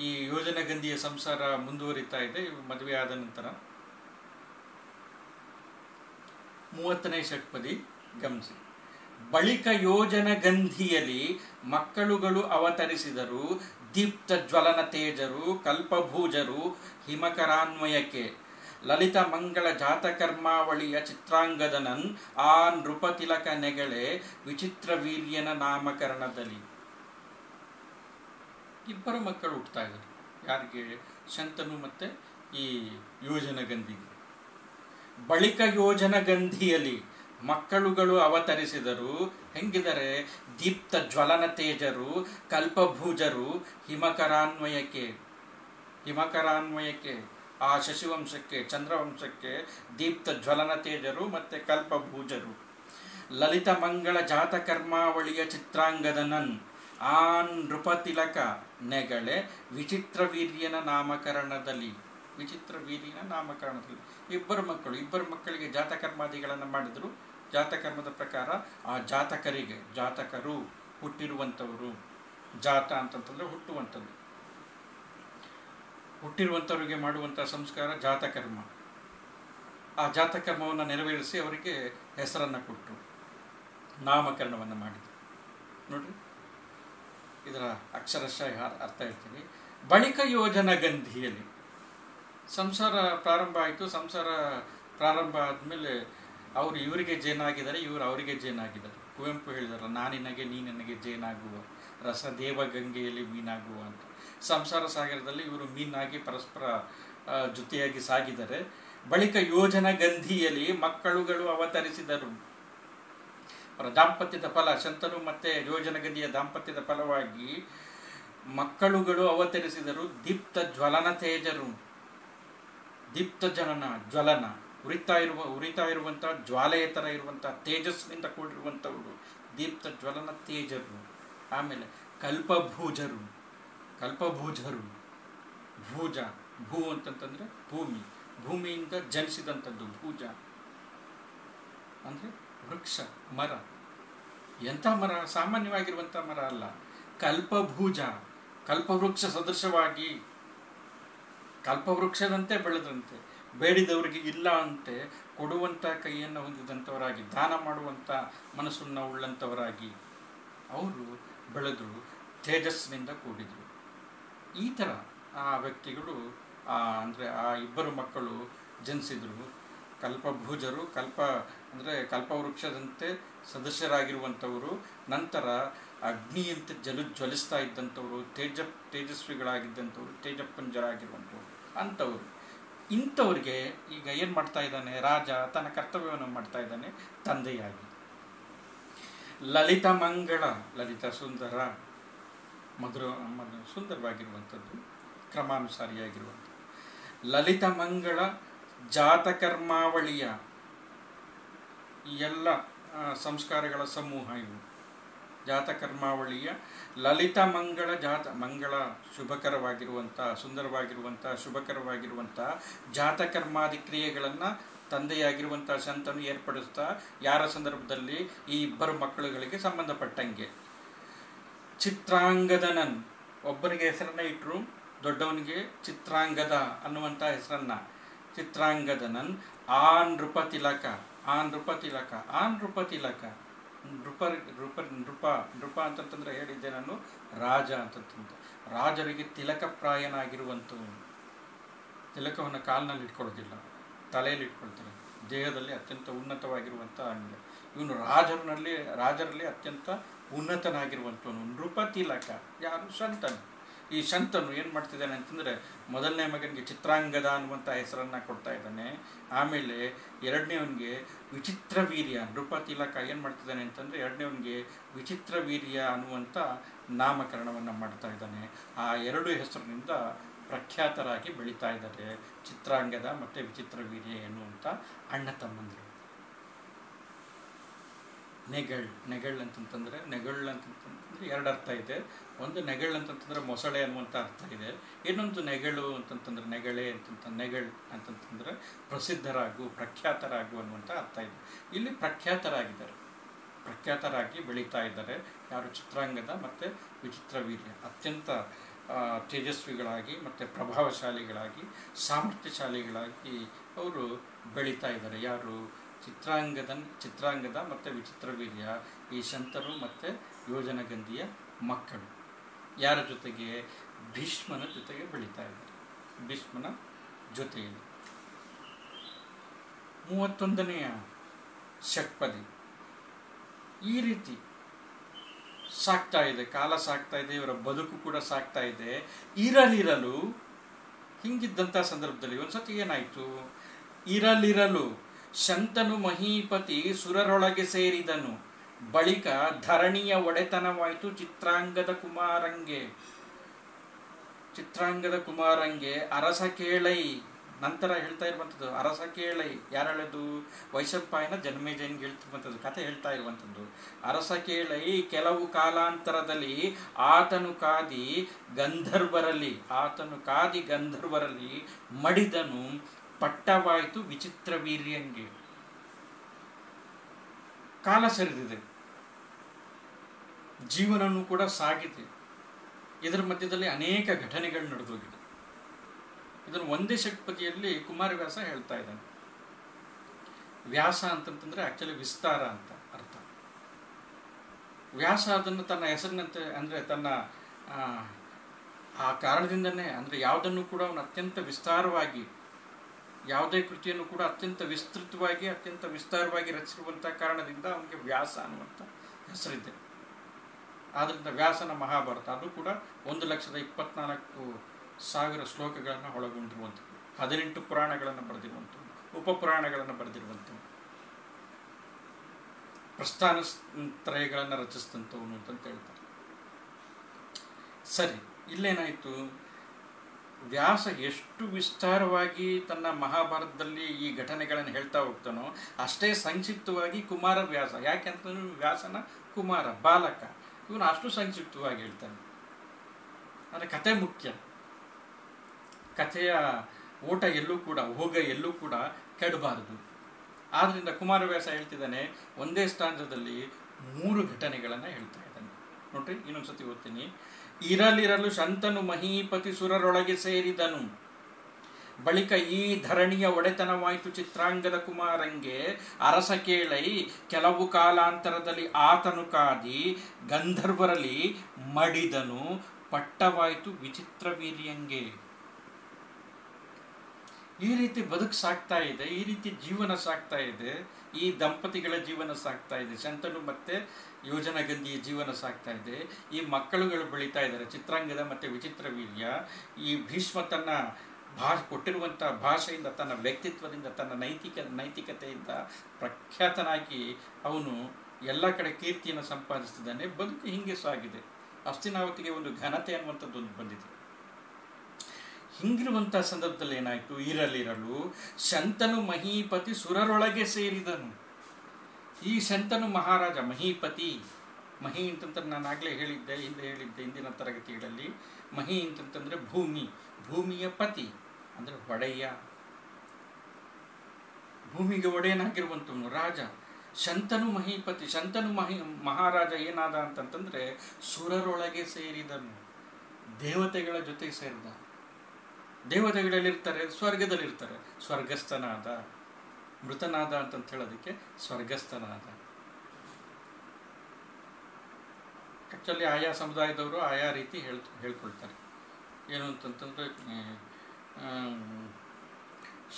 ಈ ಯೋಜನಗಂಧಿಯ ಸಂಸಾರ ಮುಂದುವರಿತಾ ಇದೆ ಮದುವೆ ಆದ ನಂತರ. ಮೂವತ್ತನೇ ಷಟ್ಪದಿ, ಗಮನಿಸಿ. ಬಳಿಕ ಯೋಜನಗಂಧಿಯಲ್ಲಿ ಮಕ್ಕಳುಗಳು ಅವತರಿಸಿದರು, ದೀಪ್ತ ಜ್ವಲನ ತೇಜರು, ಕಲ್ಪಭೂಜರು, ಹಿಮಕರಾನ್ವಯಕ್ಕೆ. ಲಲಿತ ಮಂಗಳ ಜಾತಕರ್ಮಾವಳಿಯ ಚಿತ್ರಾಂಗದನನ್, ಆ ನೃಪತಿಲಕ ನೆಗಳೆ ವಿಚಿತ್ರ ವೀರ್ಯನ ನಾಮಕರಣದಲ್ಲಿ. ಇಬ್ಬರು ಮಕ್ಕಳು ಹುಟ್ಟುತ್ತಾ ಇದ್ದಾರೆ. ಯಾರಿಗೆ? ಶಂತನು ಮತ್ತು ಈ ಯೋಜನಗಂಧಿಗೆ. ಬಳಿಕ ಯೋಜನಗಂಧಿಯಲ್ಲಿ ಮಕ್ಕಳುಗಳು ಅವತರಿಸಿದರು. ಹೆಂಗಿದರೆ ದೀಪ್ತ ಜ್ವಲನ ತೇಜರು ಕಲ್ಪಭೂಜರು, ಹಿಮಕರಾನ್ವಯಕ್ಕೆ. ಹಿಮಕರಾನ್ವಯಕ್ಕೆ, ಆ ಶಶಿವಂಶಕ್ಕೆ, ಚಂದ್ರವಂಶಕ್ಕೆ ದೀಪ್ತ ಜ್ವಲನ ತೇಜರು ಮತ್ತು ಕಲ್ಪಭೂಜರು. ಲಲಿತ ಮಂಗಳ ಜಾತಕರ್ಮಾವಳಿಯ ಚಿತ್ರಾಂಗದನನ್ ಆ ನೃಪತಿಲಕ ನೆಗಳೆ ವಿಚಿತ್ರ ವೀರ್ಯನ ನಾಮಕರಣದಲ್ಲಿ ವಿಚಿತ್ರ ವೀರ್ಯನ ನಾಮಕರಣದಲ್ಲಿ. ಇಬ್ಬರು ಮಕ್ಕಳು, ಇಬ್ಬರು ಮಕ್ಕಳಿಗೆ ಜಾತಕರ್ಮಾದಿಗಳನ್ನು ಮಾಡಿದರು. ಜಾತಕರ್ಮದ ಪ್ರಕಾರ ಆ ಜಾತಕರಿಗೆ, ಜಾತಕರು ಹುಟ್ಟಿರುವಂಥವರು, ಜಾತ ಅಂತಂತಂದರೆ ಹುಟ್ಟುವಂಥದ್ದು. ಹುಟ್ಟಿರುವಂಥವರಿಗೆ ಮಾಡುವಂಥ ಸಂಸ್ಕಾರ ಜಾತಕರ್ಮ. ಆ ಜಾತಕರ್ಮವನ್ನು ನೆರವೇರಿಸಿ ಅವರಿಗೆ ಹೆಸರನ್ನು ಕೊಟ್ಟರು ನಾಮಕರಣವನ್ನು ಮಾಡಿದರು. ನೋಡ್ರಿ. ಇದರ ಅಕ್ಷರಶಃ ಅರ್ಥ ಹೇಳ್ತೀನಿ. ಬಳಿಕ ಯೋಜನ ಗಂಧಿಯಲ್ಲಿ. ಸಂಸಾರ ಪ್ರಾರಂಭ ಆಯಿತು. ಸಂಸಾರ ಪ್ರಾರಂಭ ಆದಮೇಲೆ ಅವರು ಇವರಿಗೆ ಜೇನಾಗಿದ್ದಾರೆ ಇವರು ಅವರಿಗೆ ಜೇನಾಗಿದ್ದಾರೆ ಕುವೆಂಪು ಹೇಳಿದಾರೆ ನಾನಿನಗೆ ನೀ ನನಗೆ ಜೇನಾಗುವ. ರಸದೇವ ಗಂಗೆಯಲ್ಲಿ ಮೀನಾಗುವ ಅಂತ. ಸಂಸಾರ ಸಾಗರದಲ್ಲಿ ಇವರು ಮೀನಾಗಿ ಪರಸ್ಪರ ಜೊತೆಯಾಗಿ ಸಾಗಿದ್ದಾರೆ. ಬಳಿಕ ಯೋಜನ ಗಂಧಿಯಲ್ಲಿ ಮಕ್ಕಳುಗಳು ಅವತರಿಸಿದರು. ಅವರ ದಾಂಪತ್ಯದ ಫಲ, ಶಂತನು ಮತ್ತು ಯೋಜನಗದಿಯ ದಾಂಪತ್ಯದ ಫಲವಾಗಿ ಮಕ್ಕಳುಗಳು ಅವತರಿಸಿದರು. ದೀಪ್ತ ಜ್ವಲನ ತೇಜರು. ದೀಪ್ತ ಜನನ, ಜ್ವಲನ. ಉರಿತಾ ಇರುವ, ಉರಿತಾ ಇರುವಂಥ ಜ್ವಾಲೆಯ ಥರ ಇರುವಂಥ ತೇಜಸ್ಸಿನಿಂದ ಕೂಡಿರುವಂಥವರು ದೀಪ್ತ ಜ್ವಲನ ತೇಜರು. ಆಮೇಲೆ ಕಲ್ಪಭೂಜರು. ಕಲ್ಪಭೂಜರು. ಭೂಜ, ಭೂ ಅಂತಂತಂದರೆ ಭೂಮಿ. ಭೂಮಿಯಿಂದ ಜನಿಸಿದಂಥದ್ದು ಭೂಜ. ಅಂದರೆ ವೃಕ್ಷ, ಮರ. ಎಂಥ ಮರ? ಸಾಮಾನ್ಯವಾಗಿರುವಂಥ ಮರ ಅಲ್ಲ. ಕಲ್ಪಭೂಜ. ಕಲ್ಪವೃಕ್ಷ ಸದೃಶವಾಗಿ ಕಲ್ಪವೃಕ್ಷದಂತೆ ಬೆಳೆದಂತೆ, ಬೇಡಿದವರಿಗೆ ಇಲ್ಲ ಅಂತೆ, ಕೊಡುವಂಥ ಕೈಯನ್ನು ಹೊಂದಿದಂಥವರಾಗಿ, ದಾನ ಮಾಡುವಂಥ ಮನಸ್ಸನ್ನು ಉಳ್ಳಂಥವರಾಗಿ ಅವರು ಬೆಳೆದು ತೇಜಸ್ಸಿನಿಂದ ಕೂಡಿದರು. ಈ ಥರ ಆ ವ್ಯಕ್ತಿಗಳು ಅಂದರೆ ಆ ಇಬ್ಬರು ಮಕ್ಕಳು ಜನಿಸಿದರು. ಕಲ್ಪಭೂಜರು, ಕಲ್ಪ ಅಂದರೆ ಕಲ್ಪವೃಕ್ಷದಂತೆ ಸದಸ್ಯರಾಗಿರುವಂಥವರು. ನಂತರ ಅಗ್ನಿಯಂತೆ ಜಲು ಜ್ವಲಿಸ್ತಾ ಇದ್ದಂಥವರು, ತೇಜ, ತೇಜಸ್ವಿಗಳಾಗಿದ್ದಂಥವ್ರು, ತೇಜಪ್ಪಂಜರಾಗಿರುವಂಥವ್ರು, ಅಂಥವ್ರು. ಇಂಥವ್ರಿಗೆ ಈಗ ಏನು ಮಾಡ್ತಾ ಇದ್ದಾನೆ? ರಾಜ ತನ್ನ ಕರ್ತವ್ಯವನ್ನು ಮಾಡ್ತಾ ಇದ್ದಾನೆ, ತಂದೆಯಾಗಿ. ಲಲಿತ ಮಂಗಳ, ಲಲಿತ ಸುಂದರ, ಮಧುರ ಮಧು ಸುಂದರವಾಗಿರುವಂಥದ್ದು, ಕ್ರಮಾನುಸಾರಿಯಾಗಿರುವಂಥದ್ದು. ಲಲಿತ ಮಂಗಳ ಜಾತಕರ್ಮಾವಳಿಯ ಎಲ್ಲ ಸಂಸ್ಕಾರಗಳ ಸಮೂಹ ಇವು. ಜಾತಕರ್ಮಾವಳಿಯ ಲಲಿತ ಮಂಗಳ ಜಾತ, ಮಂಗಳ ಶುಭಕರವಾಗಿರುವಂಥ, ಸುಂದರವಾಗಿರುವಂಥ, ಶುಭಕರವಾಗಿರುವಂಥ ಜಾತಕರ್ಮಾದಿ ಕ್ರಿಯೆಗಳನ್ನು ತಂದೆಯಾಗಿರುವಂಥ ಸಂತನು ಏರ್ಪಡಿಸ್ತಾ, ಯಾರ ಸಂದರ್ಭದಲ್ಲಿ ಈ ಇಬ್ಬರು ಮಕ್ಕಳುಗಳಿಗೆ ಸಂಬಂಧಪಟ್ಟಂಗೆ. ಚಿತ್ರಾಂಗದನನ್ ಒಬ್ಬರಿಗೆ ಹೆಸರನ್ನ ಇಟ್ಟರು ದೊಡ್ಡವನಿಗೆ ಚಿತ್ರಾಂಗದ ಅನ್ನುವಂಥ ಹೆಸರನ್ನ. ಚಿತ್ರಾಂಗದನನ್ ಆ ನೃಪ ತಿಲಕ ಆ ನೃಪ ತಿಲಕ ಆ ನೃಪ ತಿಲಕ ನೃಪ ನೃಪ ನೃಪ ನೃಪ ಅಂತಂತಂದ್ರೆ ಹೇಳಿದ್ದೆ ನಾನು, ರಾಜ ಅಂತಂತಂದ್ರೆ ರಾಜರಿಗೆ ತಿಲಕಪ್ರಾಯನಾಗಿರುವಂಥವನು ತಿಲಕವನ್ನು ಕಾಲಿನಲ್ಲಿ ಇಟ್ಕೊಳ್ಳೋದಿಲ್ಲ, ತಲೆಯಲ್ಲಿ ಇಟ್ಕೊಳ್ತಾರೆ. ದೇಹದಲ್ಲಿ ಅತ್ಯಂತ ಉನ್ನತವಾಗಿರುವಂಥ ಅಂಗ ಇವನು ರಾಜರಲ್ಲಿ ರಾಜರಲ್ಲಿ ಅತ್ಯಂತ ಉನ್ನತನಾಗಿರುವಂಥವನು. ನೃಪ ತಿಲಕ ಯಾರು? ಶಂತನು ಈ ಶಂತನು ಏನು ಮಾಡ್ತಿದ್ದಾನೆ ಅಂತಂದರೆ ಮೊದಲನೇ ಮಗನಿಗೆ ಚಿತ್ರಾಂಗದ ಅನ್ನುವಂಥ ಹೆಸರನ್ನು ಕೊಡ್ತಾ ಇದ್ದಾನೆ. ಆಮೇಲೆ ಎರಡನೇವನಿಗೆ ವಿಚಿತ್ರ ವೀರ್ಯ ನೃಪತಿ ಇಲಾಖ ಏನು ಮಾಡ್ತಿದ್ದಾನೆ ಅಂತಂದರೆ ಎರಡನೇವನಿಗೆ ವಿಚಿತ್ರ ವೀರ್ಯ ಅನ್ನುವಂಥ ನಾಮಕರಣವನ್ನು ಮಾಡ್ತಾ ಇದ್ದಾನೆ. ಆ ಎರಡು ಹೆಸರಿನಿಂದ ಪ್ರಖ್ಯಾತರಾಗಿ ಬೆಳೀತಾ ಇದ್ದಾರೆ. ಚಿತ್ರಾಂಗದ ಮತ್ತು ವಿಚಿತ್ರ ವೀರ್ಯ ಎನ್ನುವಂಥ ಅಣ್ಣ ತಮ್ಮಂದರು. ನೆಗಳ್ ನೆಗಳ್ ಅಂತಂತಂದರೆ ನೆಗಳ್ ಅಂತಂತಂದರೆ ಎರಡು ಅರ್ಥ ಇದೆ. ಒಂದು ನೆಗಳ್ ಅಂತಂತಂದ್ರೆ ಮೊಸಳೆ ಅನ್ನುವಂಥ ಅರ್ಥ ಇದೆ. ಇನ್ನೊಂದು ನೆಗಳು ಅಂತಂತಂದರೆ ನೆಗಳೆ ಅಂತಂತ, ನೆಗಳ್ ಅಂತಂತಂದರೆ ಪ್ರಸಿದ್ಧರಾಗು, ಪ್ರಖ್ಯಾತರಾಗು ಅನ್ನುವಂಥ ಅರ್ಥ ಇದೆ. ಇಲ್ಲಿ ಪ್ರಖ್ಯಾತರಾಗಿದ್ದಾರೆ. ಪ್ರಖ್ಯಾತರಾಗಿ ಬೆಳೀತಾ ಇದ್ದಾರೆ. ಯಾರು? ಚಿತ್ರಾಂಗದ ಮತ್ತು ವಿಚಿತ್ರ ವೀರ್ಯ. ಅತ್ಯಂತ ತೇಜಸ್ವಿಗಳಾಗಿ ಮತ್ತು ಪ್ರಭಾವಶಾಲಿಗಳಾಗಿ, ಸಾಮರ್ಥ್ಯಶಾಲಿಗಳಾಗಿ ಅವರು ಬೆಳೀತಾ ಇದ್ದಾರೆ. ಯಾರು? ಚಿತ್ರಾಂಗದನ್, ಚಿತ್ರಾಂಗದ ಮತ್ತು ವಿಚಿತ್ರವೀರ್ಯ, ಈ ಶಂತರು ಮತ್ತು ಯೋಜನಗಂಧಿಯ ಮಕ್ಕಳು. ಯಾರ ಜೊತೆಗೆ? ಭೀಷ್ಮನ ಜೊತೆಗೆ ಬೆಳೀತಾ ಇದ್ದಾರೆ. ಭೀಷ್ಮನ ಜೊತೆಯಲ್ಲಿ. ಮೂವತ್ತೊಂದನೆಯ ಷಟ್ಪದಿ ಈ ರೀತಿ ಸಾಕ್ತಾ ಇದೆ. ಕಾಲ ಸಾಕ್ತಾ ಇದೆ, ಇವರ ಬದುಕು ಕೂಡ ಸಾಕ್ತಾ ಇದೆ. ಇರಲಿರಲು ಹಿಂಗಿದ್ದಂಥ ಸಂದರ್ಭದಲ್ಲಿ ಒಂದು ಸತಿ ಏನಾಯಿತು? ಇರಲಿರಲು ಶಂತನು ಮಹೀಪತಿ ಸುರರೊಳಗೆ ಸೇರಿದನು. ಬಳಿಕ ಧರಣಿಯ ಒಡೆತನವಾಯಿತು ಚಿತ್ರಾಂಗದ ಕುಮಾರಂಗೆ. ಚಿತ್ರಾಂಗದ ಕುಮಾರಂಗೆ, ಅರಸ ಕೇಳೈ. ನಂತರ ಹೇಳ್ತಾ ಇರುವಂಥದ್ದು, ಅರಸ ಕೇಳೈ. ಯಾರು ಹೇಳೋದು? ವೈಶಂಪಾಯನ ಜನ್ಮೇಜಯನ್ಗೆ ಹೇಳ್ತಿರುವಂಥದ್ದು, ಕಥೆ ಹೇಳ್ತಾ ಇರುವಂಥದ್ದು. ಅರಸ ಕೇಳೈ, ಕೆಲವು ಕಾಲಾಂತರದಲ್ಲಿ ಆತನು ಕಾದಿ ಗಂಧರ್ವರಲ್ಲಿ, ಆತನು ಕಾದಿ ಗಂಧರ್ವರಲ್ಲಿ ಮಡಿದನು. ಪಟ್ಟವಾಯಿತು ವಿಚಿತ್ರ ವೀರ್ಯಂಗೆ. ಕಾಲ ಸರಿದಿದೆ. ಜೀವನನೂ ಕೂಡ ಸಾಗಿದೆ. ಇದರ ಮಧ್ಯದಲ್ಲಿ ಅನೇಕ ಘಟನೆಗಳು ನಡೆದೋಗಿದೆ. ಇದನ್ನು ಒಂದೇ ಷಟ್ಪದಿಯಲ್ಲಿ ಕುಮಾರವ್ಯಾಸ ಹೇಳ್ತಾ ಇದ್ದಾನೆ. ವ್ಯಾಸ ಅಂತಂತಂದ್ರೆ ಆಕ್ಚುಲಿ ವಿಸ್ತಾರ ಅಂತ ಅರ್ಥ. ವ್ಯಾಸ ಅದನ್ನು ತನ್ನ ಹೆಸರಿನಂತೆ ಅಂದರೆ ತನ್ನ ಆ, ಆ ಕಾರಣದಿಂದನೇ ಅಂದರೆ ಯಾವುದನ್ನು ಕೂಡ ಅವನು ಅತ್ಯಂತ ವಿಸ್ತಾರವಾಗಿ ಯಾವುದೇ ಕೃತಿಯನ್ನು ಕೂಡ ಅತ್ಯಂತ ವಿಸ್ತೃತವಾಗಿ, ಅತ್ಯಂತ ವಿಸ್ತಾರವಾಗಿ ರಚಿಸಿರುವಂಥ ಕಾರಣದಿಂದ ಅವನಿಗೆ ವ್ಯಾಸ ಅನ್ನುವಂಥ ಹೆಸರಿದೆ. ಆದ್ದರಿಂದ ವ್ಯಾಸನ ಮಹಾಭಾರತ. ಅದು ಕೂಡ ಒಂದು ಲಕ್ಷದ ಇಪ್ಪತ್ನಾಲ್ಕು ಸಾವಿರ ಶ್ಲೋಕಗಳನ್ನು ಒಳಗೊಂಡಿರುವಂಥದ್ದು. ಹದಿನೆಂಟು ಪುರಾಣಗಳನ್ನು ಬರೆದಿರುವಂಥದ್ದು, ಉಪಪುರಾಣಗಳನ್ನು ಬರೆದಿರುವಂಥ ಪ್ರಸ್ಥಾನ ತ್ರಯಗಳನ್ನು ರಚಿಸಿದಂಥವನು ಅಂತ ಹೇಳ್ತಾರೆ. ಸರಿ, ಇಲ್ಲೇನಾಯಿತು? ವ್ಯಾಸ ಎಷ್ಟು ವಿಸ್ತಾರವಾಗಿ ತನ್ನ ಮಹಾಭಾರತದಲ್ಲಿ ಈ ಘಟನೆಗಳನ್ನು ಹೇಳ್ತಾ ಹೋಗ್ತಾನೋ ಅಷ್ಟೇ ಸಂಕ್ಷಿಪ್ತವಾಗಿ ಕುಮಾರ ವ್ಯಾಸ. ಯಾಕೆಂತಂದ್ರೆ ವ್ಯಾಸನ ಕುಮಾರ, ಬಾಲಕ. ಇವನು ಅಷ್ಟು ಸಂಕ್ಷಿಪ್ತವಾಗಿ ಹೇಳ್ತಾನೆ. ಅಂದರೆ ಕತೆ ಮುಖ್ಯ. ಕಥೆಯ ಓಟ ಎಲ್ಲೂ ಕೂಡ, ಹೋಗ ಎಲ್ಲೂ ಕೂಡ ಕೆಡಬಾರದು. ಆದ್ದರಿಂದ ಕುಮಾರವ್ಯಾಸ ಹೇಳ್ತಿದ್ದಾನೆ, ಒಂದೇ ಸ್ಥಾನದಲ್ಲಿ ಮೂರು ಘಟನೆಗಳನ್ನು ಹೇಳ್ತಾ ಇದ್ದಾನೆ. ನೋಡ್ರಿ, ಇನ್ನೊಂದ್ಸತಿ ಓದ್ತೀನಿ. ಇರಲಿರಲು ಶಂತನು ಮಹೀಪತಿ ಸುರರೊಳಗೆ ಸೇರಿದನು. ಬಳಿಕ ಈ ಧರಣಿಯ ಒಡೆತನವಾಯಿತು ಚಿತ್ರಾಂಗದ ಕುಮಾರಂಗೆ ಅರಸ ಕೇಳೈ, ಕೆಲವು ಕಾಲಾಂತರದಲ್ಲಿ ಆತನು ಕಾದಿ, ಗಂಧರ್ವರಲ್ಲಿ ಮಡಿದನು, ಪಟ್ಟವಾಯಿತು ವಿಚಿತ್ರ ವೀರ್ಯಂಗೆ. ಈ ರೀತಿ ಬದುಕು ಸಾಕ್ತಾ ಇದೆ, ಈ ರೀತಿ ಜೀವನ ಸಾಕ್ತಾ ಇದೆ, ಈ ದಂಪತಿಗಳ ಜೀವನ ಸಾಕ್ತಾ ಇದೆ ಶಂತನು ಮತ್ತೆ ಯೋಜನಾ ಗಂಧಿಯ ಜೀವನ ಸಾಕ್ತಾ ಇದೆ, ಈ ಮಕ್ಕಳುಗಳು ಬೆಳೀತಾ ಇದ್ದಾರೆ, ಚಿತ್ರಾಂಗದ ಮತ್ತು ವಿಚಿತ್ರ ವೀರ್ಯ, ಈ ಭೀಷ್ಮ ತನ್ನ ಭಾ ಕೊಟ್ಟಿರುವಂಥ ಭಾಷೆಯಿಂದ, ತನ್ನ ವ್ಯಕ್ತಿತ್ವದಿಂದ, ತನ್ನ ನೈತಿಕ, ನೈತಿಕತೆಯಿಂದ ಪ್ರಖ್ಯಾತನಾಗಿ ಅವನು ಎಲ್ಲ ಕಡೆ ಕೀರ್ತಿಯನ್ನು ಸಂಪಾದಿಸ್ತಿದ್ದಾನೆ ಬದುಕು ಹಿಂಗೆ ಸಾಗಿದೆ. ಅಸ್ತಿನಾವತಿಗೆ ಒಂದು ಘನತೆ ಅನ್ನುವಂಥದ್ದು ಒಂದು ಬಂದಿದೆ. ಹಿಂಗಿರುವಂಥ ಸಂದರ್ಭದಲ್ಲಿ ಏನಾಯಿತು? ಇರಲಿರಲು ಶಂತನು ಮಹೀಪತಿ ಸುರರೊಳಗೆ ಸೇರಿದನು. ಈ ಶಂತನು ಮಹಾರಾಜ, ಮಹೀಪತಿ, ಮಹಿ ಅಂತಂದ್ರೆ ನಾನು ಆಗಲೇ ಹೇಳಿದ್ದೆ, ಹಿಂದೆ ಹೇಳಿದ್ದೆ, ಹಿಂದಿನ ತರಗತಿಗಳಲ್ಲಿ. ಮಹಿ ಅಂತಂತಂದ್ರೆ ಭೂಮಿ, ಭೂಮಿಯ ಪತಿ, ಅಂದರೆ ಒಡೆಯ. ಭೂಮಿಗೆ ಒಡೆಯನಾಗಿರುವಂಥವನು ರಾಜ. ಶಂತನು ಮಹೀಪತಿ, ಶಂತನು ಮಹಿ, ಮಹಾರಾಜ ಏನಾದ ಅಂತಂತಂದ್ರೆ ಸುರರೊಳಗೆ ಸೇರಿದನು. ದೇವತೆಗಳ ಜೊತೆಗೆ ಸೇರಿದ. ದೇವತೆಗಳಲ್ಲಿರ್ತಾರೆ, ಸ್ವರ್ಗದಲ್ಲಿರ್ತಾರೆ. ಸ್ವರ್ಗಸ್ಥನಾದ, ಮೃತನಾದ ಅಂತಂತ ಹೇಳೋದಕ್ಕೆ ಸ್ವರ್ಗಸ್ಥನಾದ. ಆ್ಯಕ್ಚುಲಿ ಆಯಾ ಸಮುದಾಯದವರು ಆಯಾ ರೀತಿ ಹೇಳ್ತ ಹೇಳ್ಕೊಳ್ತಾರೆ. ಏನು ಅಂತಂತಂದರೆ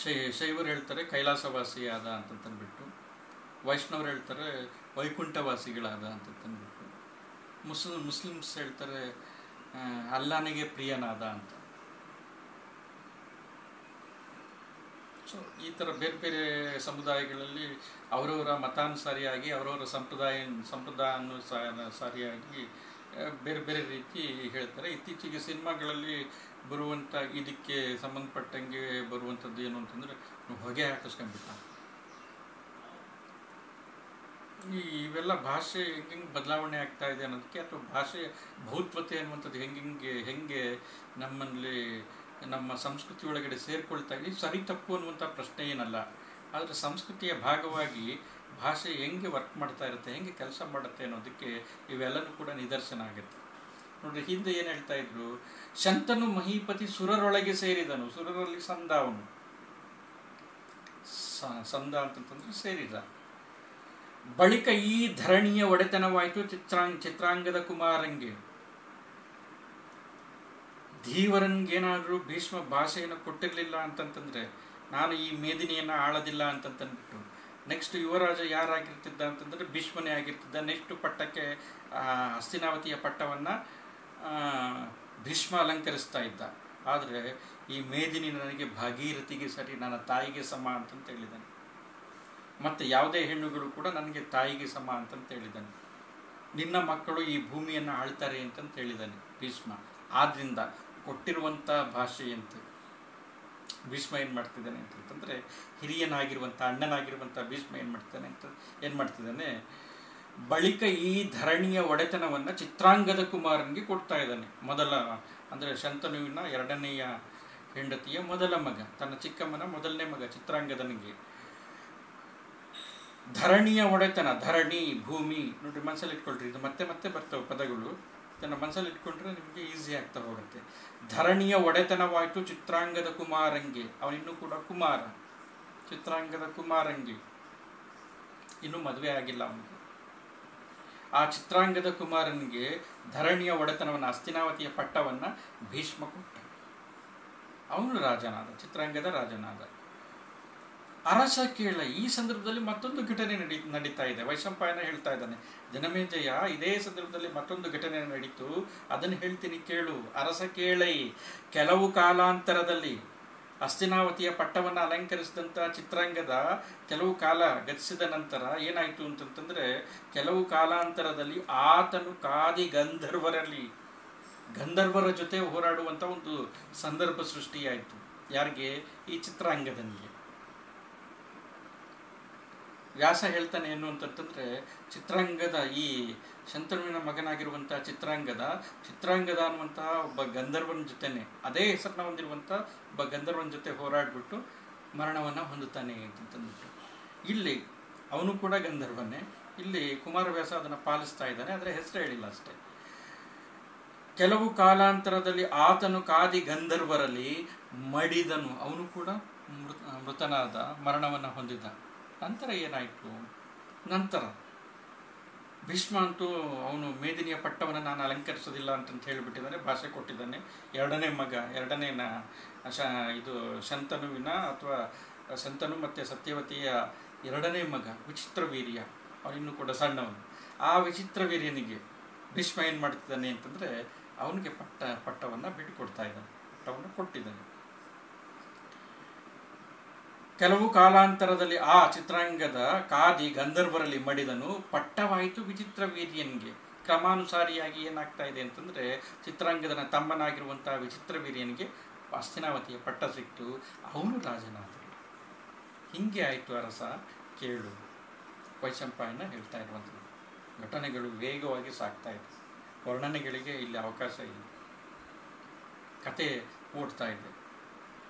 ಶೈ, ಶೈವರು ಹೇಳ್ತಾರೆ, ಕೈಲಾಸವಾಸಿಯಾದ ಅಂತಂತಂದ್ಬಿಟ್ಟು. ವೈಷ್ಣವರು ಹೇಳ್ತಾರೆ, ವೈಕುಂಠವಾಸಿಗಳಾದ ಅಂತಂತಂದ್ಬಿಟ್ಟು. ಮುಸ್ಲಿಮ್ ಮುಸ್ಲಿಮ್ಸ್ ಹೇಳ್ತಾರೆ ಅಲ್ಲಾನಿಗೆ ಪ್ರಿಯನಾದ ಅಂತ. ಸೊ, ಈ ಥರ ಬೇರೆ ಬೇರೆ ಸಮುದಾಯಗಳಲ್ಲಿ ಅವರವರ ಮತಾನುಸಾರಿಯಾಗಿ, ಅವರವರ ಸಂಪ್ರದಾಯ, ಸಂಪ್ರದಾಯಾನುಸಾರಿಯಾಗಿ ಬೇರೆ ಬೇರೆ ರೀತಿ ಹೇಳ್ತಾರೆ. ಇತ್ತೀಚೆಗೆ ಸಿನಿಮಾಗಳಲ್ಲಿ ಬರುವಂಥ ಇದಕ್ಕೆ ಸಂಬಂಧಪಟ್ಟಂಗೆ ಬರುವಂಥದ್ದು ಏನು ಅಂತಂದರೆ ಹೊಗೆ ಹಾಕಿಸ್ಕೊಂಡ್ಬಿಟ್ಟ. ಈ ಇವೆಲ್ಲ ಭಾಷೆ ಹೆಂಗೆ ಬದಲಾವಣೆ ಆಗ್ತಾ ಇದೆ ಅನ್ನೋದಕ್ಕೆ, ಅಥವಾ ಭಾಷೆ ಭೌತ್ವತೆ ಅನ್ನುವಂಥದ್ದು ಹೆಂಗೆ ಹೆಂಗೆ ನಮ್ಮಲ್ಲಿ ನಮ್ಮ ಸಂಸ್ಕೃತಿ ಒಳಗಡೆ ಸೇರಿಕೊಳ್ತಾ ಇದೆ ಸರಿ ತಪ್ಪು ಅನ್ನುವಂಥ ಪ್ರಶ್ನೆ ಏನಲ್ಲ. ಆದರೆ ಸಂಸ್ಕೃತಿಯ ಭಾಗವಾಗಿ ಭಾಷೆ ಹೆಂಗೆ ವರ್ಕ್ ಮಾಡ್ತಾ ಇರುತ್ತೆ, ಹೆಂಗೆ ಕೆಲಸ ಮಾಡುತ್ತೆ ಅನ್ನೋದಕ್ಕೆ ಇವೆಲ್ಲನೂ ಕೂಡ ನಿದರ್ಶನ ಆಗುತ್ತೆ. ನೋಡ್ರಿ, ಹಿಂದೆ ಏನು ಹೇಳ್ತಾ ಇದ್ರು? ಶಂತನು ಮಹೀಪತಿ ಸುರರೊಳಗೆ ಸೇರಿದನು. ಸುರರಲ್ಲಿ ಸಂದ ಅವನು. ಸಂದ ಅಂತಂತಂದ್ರೆ ಸೇರಿದ. ಬಳಿಕ ಈ ಧರಣಿಯ ಒಡೆತನವಾಯಿತು. ಚಿತ್ರಾಂಗ, ಚಿತ್ರಾಂಗದ ಕುಮಾರಂಗೆ. ಧೀವರನ್ಗೇನಾದರೂ ಭೀಷ್ಮ ಭಾಷೆಯನ್ನು ಕೊಟ್ಟಿರಲಿಲ್ಲ ಅಂತಂತಂದರೆ ನಾನು ಈ ಮೇದಿನಿಯನ್ನು ಆಳದಿಲ್ಲ ಅಂತಂತಂದ್ಬಿಟ್ಟು ನೆಕ್ಸ್ಟ್ ಯುವರಾಜ ಯಾರಾಗಿರ್ತಿದ್ದ ಅಂತಂದರೆ ಭೀಷ್ಮನೇ ಆಗಿರ್ತಿದ್ದ. ನೆಕ್ಸ್ಟ್ ಪಟ್ಟಕ್ಕೆ ಹಸ್ತಿನಾವತಿಯ ಪಟ್ಟವನ್ನು ಭೀಷ್ಮ ಅಲಂಕರಿಸ್ತಾ ಇದ್ದ. ಆದರೆ ಈ ಮೇದಿನಿ ನನಗೆ ಭಾಗೀರಥಿಗೆ ಸರಿ, ನನ್ನ ತಾಯಿಗೆ ಸಮ ಅಂತಂತ ಹೇಳಿದ್ದಾನೆ ಮತ್ತು ಯಾವುದೇ ಹೆಣ್ಣುಗಳು ಕೂಡ ನನಗೆ ತಾಯಿಗೆ ಸಮ ಅಂತಂತ ಹೇಳಿದ್ದಾನೆ ನಿನ್ನ ಮಕ್ಕಳು ಈ ಭೂಮಿಯನ್ನು ಆಳ್ತಾರೆ ಅಂತಂತ ಹೇಳಿದ್ದಾನೆ ಭೀಷ್ಮ. ಆದ್ದರಿಂದ ಕೊಟ್ಟಿರುವಂಥ ಭಾಷೆಯಂತೆ ಭೀಷ್ಮ ಏನು ಮಾಡ್ತಿದ್ದಾನೆ ಅಂತಂತಂದರೆ ಹಿರಿಯನಾಗಿರುವಂಥ ಅಣ್ಣನಾಗಿರುವಂಥ ಭೀಷ್ಮ ಏನು ಮಾಡ್ತಾನೆ ಅಂತ ಏನು ಮಾಡ್ತಿದ್ದಾನೆ? ಬಳಿಕ ಈ ಧರಣಿಯ ಒಡೆತನವನ್ನು ಚಿತ್ರಾಂಗದ ಕುಮಾರನಿಗೆ ಕೊಡ್ತಾ ಇದ್ದಾನೆ. ಮೊದಲ, ಅಂದರೆ ಶಂತನುವಿನ ಎರಡನೆಯ ಹೆಂಡತಿಯ ಮೊದಲ ಮಗ, ತನ್ನ ಚಿಕ್ಕಮ್ಮನ ಮೊದಲನೇ ಮಗ, ಚಿತ್ರಾಂಗದನಿಗೆ. ಧರಣಿಯ ಒಡೆತನ, ಧರಣಿ, ಭೂಮಿ, ನೋಡ್ರಿ ಮನಸ್ಸಲ್ಲಿ ಇಟ್ಕೊಳ್ರಿ, ಇದು ಮತ್ತೆ ಮತ್ತೆ ಬರ್ತವೆ ಪದಗಳು. ಇದನ್ನು ಮನಸ್ಸಲ್ಲಿ ಇಟ್ಕೊಂಡ್ರೆ ನಿಮಗೆ ಈಸಿ ಆಗ್ತಾ ಹೋಗುತ್ತೆ ಧರಣಿಯ ಒಡೆತನವಾಯಿತು ಚಿತ್ರಾಂಗದ ಕುಮಾರಂಗೆ. ಅವನಿನ್ನೂ ಕೂಡ ಕುಮಾರ. ಚಿತ್ರಾಂಗದ ಕುಮಾರಂಗೆ. ಇನ್ನೂ ಮದುವೆ ಆಗಿಲ್ಲ ಅವನಿಗೆ. ಆ ಚಿತ್ರಾಂಗದ ಕುಮಾರನಿಗೆ ಧರಣಿಯ ಒಡೆತನವನ್ನು, ಅಸ್ತಿನಾವತಿಯ ಪಟ್ಟವನ್ನು ಭೀಷ್ಮ ಕೊಟ್ಟ. ಅವನು ರಾಜನಾದ, ಚಿತ್ರಾಂಗದ ರಾಜನಾದ. ಅರಸ ಕೇಳ, ಈ ಸಂದರ್ಭದಲ್ಲಿ ಮತ್ತೊಂದು ಘಟನೆ ನಡಿ, ನಡೀತಾ ಇದೆ. ವೈಶಂಪಾಯನ ಹೇಳ್ತಾ ಇದ್ದಾನೆ ಜನಮೇಜಯ ಇದೇ ಸಂದರ್ಭದಲ್ಲಿ ಮತ್ತೊಂದು ಘಟನೆ ನಡೀತು. ಅದನ್ನು ಹೇಳ್ತೀನಿ, ಕೇಳು. ಅರಸ ಕೇಳೈ, ಕೆಲವು ಕಾಲಾಂತರದಲ್ಲಿ ಅಸ್ತಿನಾವತಿಯ ಪಟ್ಟವನ್ನು ಅಲಂಕರಿಸಿದಂಥ ಚಿತ್ರಾಂಗದ ಕೆಲವು ಕಾಲ ಗತಿಸಿದ ನಂತರ ಏನಾಯಿತು ಅಂತಂತಂದರೆ, ಕೆಲವು ಕಾಲಾಂತರದಲ್ಲಿ ಆತನು ಕಾದಿ ಗಂಧರ್ವರಲ್ಲಿ, ಗಂಧರ್ವರ ಜೊತೆ ಹೋರಾಡುವಂಥ ಒಂದು ಸಂದರ್ಭ ಸೃಷ್ಟಿಯಾಯಿತು. ಯಾರಿಗೆ? ಈ ಚಿತ್ರಾಂಗದನಿಗೆ ವ್ಯಾಸ ಹೇಳ್ತಾನೆ ಏನು ಅಂತಂತಂದರೆ ಚಿತ್ರಾಂಗದ ಈ ಶಂತನುವಿನ ಮಗನಾಗಿರುವಂಥ ಚಿತ್ರಾಂಗದ ಚಿತ್ರಾಂಗದ ಅನ್ನುವಂತಹ ಒಬ್ಬ ಗಂಧರ್ವನ ಜೊತೆನೆ, ಅದೇ ಹೆಸರನ್ನ ಹೊಂದಿರುವಂಥ ಒಬ್ಬ ಗಂಧರ್ವನ ಜೊತೆ ಹೋರಾಡಿಬಿಟ್ಟು ಮರಣವನ್ನು ಹೊಂದುತ್ತಾನೆ ಅಂತಂದ್ಬಿಟ್ಟು. ಇಲ್ಲಿ ಅವನು ಕೂಡ ಗಂಧರ್ವನೇ, ಇಲ್ಲಿ ಕುಮಾರವ್ಯಾಸ ಅದನ್ನು ಪಾಲಿಸ್ತಾ ಇದ್ದಾನೆ, ಆದರೆ ಹೆಸರು ಹೇಳಿಲ್ಲ ಅಷ್ಟೇ. ಕೆಲವು ಕಾಲಾಂತರದಲ್ಲಿ ಆತನು ಕಾದಿ ಗಂಧರ್ವರಲ್ಲಿ ಮಡಿದನು, ಅವನು ಕೂಡ ಮೃತ, ಮೃತನಾದ ಮರಣವನ್ನು ಹೊಂದಿದ ನಂತರ ಏನಾಯಿತು? ನಂತರ ಭೀಷ್ಮ ಅಂತೂ ಅವನು ಮೇದಿನಿಯ ಪಟ್ಟವನ್ನು ನಾನು ಅಲಂಕರಿಸೋದಿಲ್ಲ ಅಂತಂತ ಹೇಳಿಬಿಟ್ಟಿದ್ದಾನೆ, ಭಾಷೆ ಕೊಟ್ಟಿದ್ದಾನೆ. ಎರಡನೇ ಮಗ, ಎರಡನೇ ಶ, ಇದು ಶಂತನುವಿನ ಅಥವಾ ಶಂತನು ಮತ್ತು ಸತ್ಯವತಿಯ ಎರಡನೇ ಮಗ, ವಿಚಿತ್ರ ವೀರ್ಯ. ಅವನಿನ್ನೂ ಕೂಡ ಸಣ್ಣವನು. ಆ ವಿಚಿತ್ರ ವೀರ್ಯನಿಗೆ ಭೀಷ್ಮ ಏನು ಮಾಡ್ತಿದ್ದಾನೆ ಅಂತಂದರೆ ಅವನಿಗೆ ಪಟ್ಟ, ಪಟ್ಟವನ್ನು ಬಿಟ್ಟುಕೊಡ್ತಾ ಇದ್ದಾನೆ, ಪಟ್ಟವನ್ನು ಕೊಟ್ಟಿದ್ದಾನೆ. ಕೆಲವು ಕಾಲಾಂತರದಲ್ಲಿ ಆ ಚಿತ್ರಾಂಗದ ಕಾದಿ ಗಂಧರ್ವರಲ್ಲಿ ಮಡಿದನು, ಪಟ್ಟವಾಯಿತು ವಿಚಿತ್ರ ವೀರ್ಯನ್ಗೆ. ಕ್ರಮಾನುಸಾರಿಯಾಗಿ ಏನಾಗ್ತಾ ಇದೆ ಅಂತಂದರೆ ಚಿತ್ರಾಂಗದನ ತಮ್ಮನಾಗಿರುವಂತಹ ವಿಚಿತ್ರ ವೀರ್ಯನಿಗೆ ಹಸ್ತಿನಾವತಿಯ ಪಟ್ಟ ಸಿಕ್ತು. ಅವನು ರಾಜನಾದ ಹಿಂಗೆ ಆಯಿತು ಅರಸ, ಕೇಳು. ವೈಶಂಪಾಯನ ಹೇಳ್ತಾ ಇರುವಂಥದ್ದು ಘಟನೆಗಳು ವೇಗವಾಗಿ ಸಾಗ್ತಾ ಇದೆ. ವರ್ಣನೆಗಳಿಗೆ ಇಲ್ಲಿ ಅವಕಾಶ ಇಲ್ಲ. ಕತೆ ಓಡ್ತಾ ಇದೆ.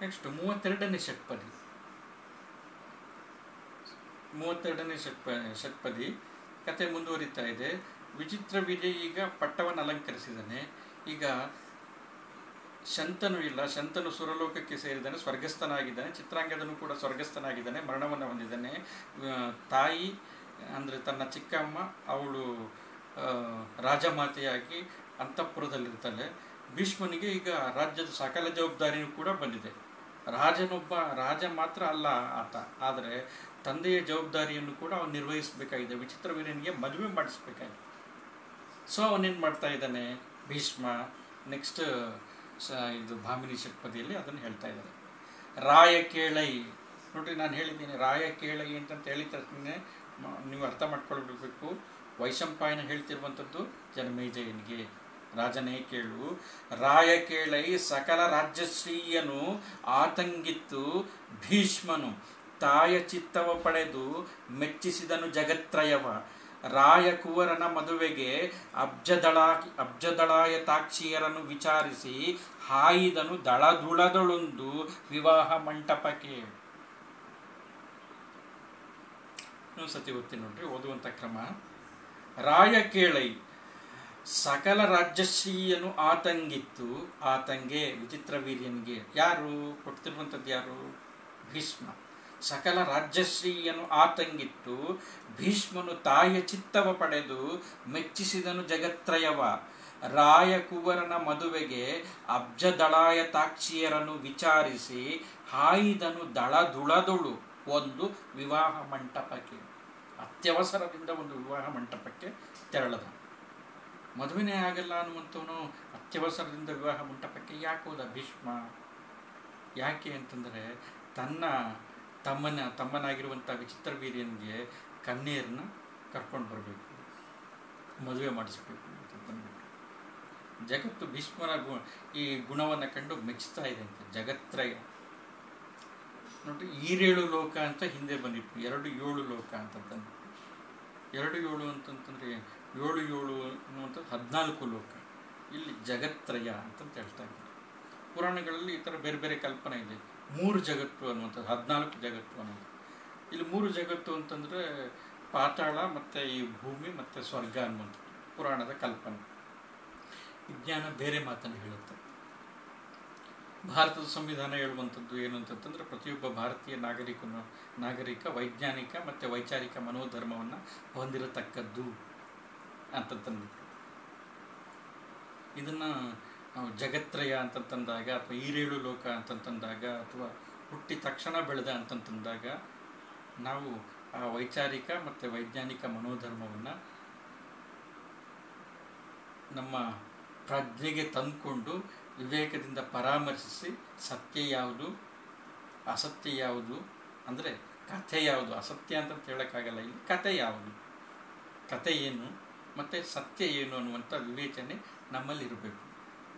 ನೆಕ್ಸ್ಟ್ ಮೂವತ್ತೆರಡನೇ ಷಟ್ಪದಿ ಮೂವತ್ತೆರಡನೇ ಷಟ್ಪ ಷಟ್ಪದಿ ಕತೆ ಮುಂದುವರಿತಾ ಇದೆ. ವಿಚಿತ್ರ ವಿಜಯ ಈಗ ಪಟ್ಟವನ್ನು ಅಲಂಕರಿಸಿದ್ದಾನೆ. ಈಗ ಶಂತನು ಇಲ್ಲ. ಶಂತನು ಸುರಲೋಕಕ್ಕೆ ಸೇರಿದ್ದಾನೆ, ಸ್ವರ್ಗಸ್ಥನಾಗಿದ್ದಾನೆ. ಚಿತ್ರಾಂಗದನು ಕೂಡ ಸ್ವರ್ಗಸ್ಥನಾಗಿದ್ದಾನೆ, ಮರಣವನ್ನು ಹೊಂದಿದ್ದಾನೆ. ತಾಯಿ, ಅಂದರೆ ತನ್ನ ಚಿಕ್ಕಮ್ಮ, ಅವಳು ರಾಜಮಾತೆಯಾಗಿ ಅಂತಃಪುರದಲ್ಲಿರ್ತಾಳೆ. ಭೀಷ್ಮನಿಗೆ ಈಗ ರಾಜ್ಯದ ಸಕಲ ಜವಾಬ್ದಾರಿಯೂ ಕೂಡ ಬಂದಿದೆ. ರಾಜನೊಬ್ಬ, ರಾಜ ಮಾತ್ರ ಅಲ್ಲ ಆತ. ಆದರೆ ತಂದೆಯ ಜವಾಬ್ದಾರಿಯನ್ನು ಕೂಡ ಅವನು ನಿರ್ವಹಿಸಬೇಕಾಗಿದೆ. ವಿಚಿತ್ರ ವೀರನಿಗೆ ಮದುವೆ ಮಾಡಿಸ್ಬೇಕಾಗಿದೆ. ಸೊ ಅವನೇನು ಮಾಡ್ತಾ ಇದ್ದಾನೆ? ಭೀಷ್ಮ ನೆಕ್ಸ್ಟ್ ಇದು ಭಾಮಿನಿ ಷಟ್ಪದಿಯಲ್ಲಿ ಅದನ್ನು ಹೇಳ್ತಾ ಇದ್ದಾರೆ ರಾಯ ಕೇಳೈ. ನೋಡ್ರಿ, ನಾನು ಹೇಳಿದ್ದೀನಿ, ರಾಯ ಕೇಳೈ ಅಂತಂತ ಹೇಳಿದ ತಕ್ಷಣ ನೀವು ಅರ್ಥ ಮಾಡ್ಕೊಳ್ಬೇಕು. ವೈಶಂಪಾಯನ ಹೇಳ್ತಿರುವಂಥದ್ದು, ಜನಮೇಜಯನಿಗೆ. ರಾಜನೇ ಕೇಳು. ರಾಯ ಕೇಳೈ ಸಕಲ ರಾಜ್ಯಶ್ರೀಯನು ಆತಂಗಿತ್ತು ಭೀಷ್ಮನು. ತಾಯ ಚಿತ್ತವ ಪಡೆದು ಮೆಚ್ಚಿಸಿದನು ಜಗತ್ರಯವ. ರಾಯ ಕುವರನ ಮದುವೆಗೆ ಅಬ್ಜದಳ, ಅಬ್ಜದಳಾಯತಾಕ್ಷಿಯರನ್ನು ವಿಚಾರಿಸಿ ಹಾಯಿದನು ದಳದುಳದಳೊಂದು ವಿವಾಹ ಮಂಟಪಕ್ಕೆ. ಸತಿ ಓದ್ತೀನಿ ನೋಡ್ರಿ ಓದುವಂಥ ಕ್ರಮ. ರಾಯ ಕೇಳೈ, ಸಕಲ ರಾಜ್ಯಶ್ರೀಯನು ಆತಂಗಿತ್ತು. ಆತಂಗೆ ವಿಚಿತ್ರ ವೀರ್ಯನಿಗೆ. ಯಾರು? ಕೊಡ್ತಿರುವಂಥದ್ದು ಯಾರು? ಭೀಷ್ಮ. ಸಕಲ ರಾಜ್ಯಶ್ರೀಯನು ಆತಂಗಿತ್ತು. ಭೀಷ್ಮನು ತಾಯಿಯ ಚಿತ್ತವ ಪಡೆದು ಮೆಚ್ಚಿಸಿದನು ಜಗತ್ರಯವ. ರಾಯ ಕುವರನ ಮದುವೆಗೆ ಅಬ್ಜದಳಾಯ ತಾಕ್ಷಿಯರನ್ನು ವಿಚಾರಿಸಿ ಹಾಯಿದನು ದಳದುಳದುಳು ಒಂದು ವಿವಾಹ ಮಂಟಪಕ್ಕೆ, ಅತ್ಯವಸರದಿಂದ ಒಂದು ವಿವಾಹ ಮಂಟಪಕ್ಕೆ ತೆರಳದ. ಮದುವೆನೇ ಆಗಲ್ಲ ಅನ್ನುವಂಥವನು ಅತ್ಯವಸರದಿಂದ ವಿವಾಹ ಮಂಟಪಕ್ಕೆ ಯಾಕೆ ಹೋದ ಭೀಷ್ಮ? ಯಾಕೆ ಅಂತಂದರೆ ತನ್ನ ತಮ್ಮನ ತಮ್ಮನಾಗಿರುವಂಥ ವಿಚಿತ್ರ ವೀರ್ಯನಿಗೆ ಕನ್ಯೆಯರನ್ನ ಕರ್ಕೊಂಡು ಬರಬೇಕು. ಮದುವೆ ಮಾಡಿಸ್ಬೇಕು ಅಂತ ಬಂದ್ಬಿಟ್ಟು. ಜಗತ್ತು ಭೀಷ್ಮನ ಗು, ಈ ಗುಣವನ್ನು ಕಂಡು ಮೆಚ್ಚುತ್ತಾ ಇದೆ ಅಂತ, ಜಗತ್ರಯ. ನೋಡಿ ಈರೇಳು ಲೋಕ ಅಂತ ಹಿಂದೆ ಬಂದಿತ್ತು, ಎರಡು ಏಳು ಲೋಕ ಅಂತ ತಂದ್ಬಿಟ್ಟು ಎರಡು ಏಳು ಅಂತಂತಂದರೆ, ಏಳು ಏಳು ಅನ್ನುವಂಥದ್ದು ಹದಿನಾಲ್ಕು ಲೋಕ. ಇಲ್ಲಿ ಜಗತ್ರಯ ಅಂತಂತ ಹೇಳ್ತಾ ಇದ್ದಾರೆ. ಪುರಾಣಗಳಲ್ಲಿ ಈ ಥರ ಬೇರೆ ಬೇರೆ ಕಲ್ಪನೆ ಇದೆ. ಮೂರು ಜಗತ್ತು ಅನ್ನುವಂಥದ್ದು ಹದಿನಾಲ್ಕು ಜಗತ್ತು ಅನ್ನೋದು ಇಲ್ಲಿ ಮೂರು ಜಗತ್ತು ಅಂತಂದರೆ ಪಾತಾಳ ಮತ್ತು ಈ ಭೂಮಿ ಮತ್ತು ಸ್ವರ್ಗ ಅನ್ನುವಂಥದ್ದು ಪುರಾಣದ ಕಲ್ಪನೆ. ವಿಜ್ಞಾನ ಬೇರೆ ಮಾತನ್ನು ಹೇಳುತ್ತೆ. ಭಾರತದ ಸಂವಿಧಾನ ಹೇಳುವಂಥದ್ದು ಏನು ಅಂತಂತಂದರೆ ಪ್ರತಿಯೊಬ್ಬ ಭಾರತೀಯ ನಾಗರಿಕನು, ನಾಗರಿಕ, ವೈಜ್ಞಾನಿಕ ಮತ್ತು ವೈಚಾರಿಕ ಮನೋಧರ್ಮವನ್ನು ಹೊಂದಿರತಕ್ಕದ್ದು ಅಂತಂತಂದ್ಬಿಟ್ಟು ಇದನ್ನು ಜಗತ್ರಯ ಅಂತಂತಂದಾಗ ಅಥವಾ ಈರೇಳು ಲೋಕ ಅಂತಂತಂದಾಗ ಅಥವಾ ಹುಟ್ಟಿ ತಕ್ಷಣ ಬೆಳೆದ ಅಂತಂತಂದಾಗ ನಾವು ಆ ವೈಚಾರಿಕ ಮತ್ತು ವೈಜ್ಞಾನಿಕ ಮನೋಧರ್ಮವನ್ನು ನಮ್ಮ ಪ್ರಜ್ಞೆಗೆ ತಂದುಕೊಂಡು ವಿವೇಕದಿಂದ ಪರಾಮರ್ಶಿಸಿ ಸತ್ಯ ಯಾವುದು, ಅಸತ್ಯ ಯಾವುದು, ಅಂದರೆ ಕಥೆ ಯಾವುದು, ಅಸತ್ಯ ಅಂತ ಹೇಳೋಕ್ಕಾಗಲ್ಲ ಇಲ್ಲಿ, ಕಥೆ ಯಾವುದು, ಕಥೆ ಏನು, ಮತ್ತು ಸತ್ಯ ಏನು ಅನ್ನುವಂಥ ವಿವೇಚನೆ ನಮ್ಮಲ್ಲಿರಬೇಕು.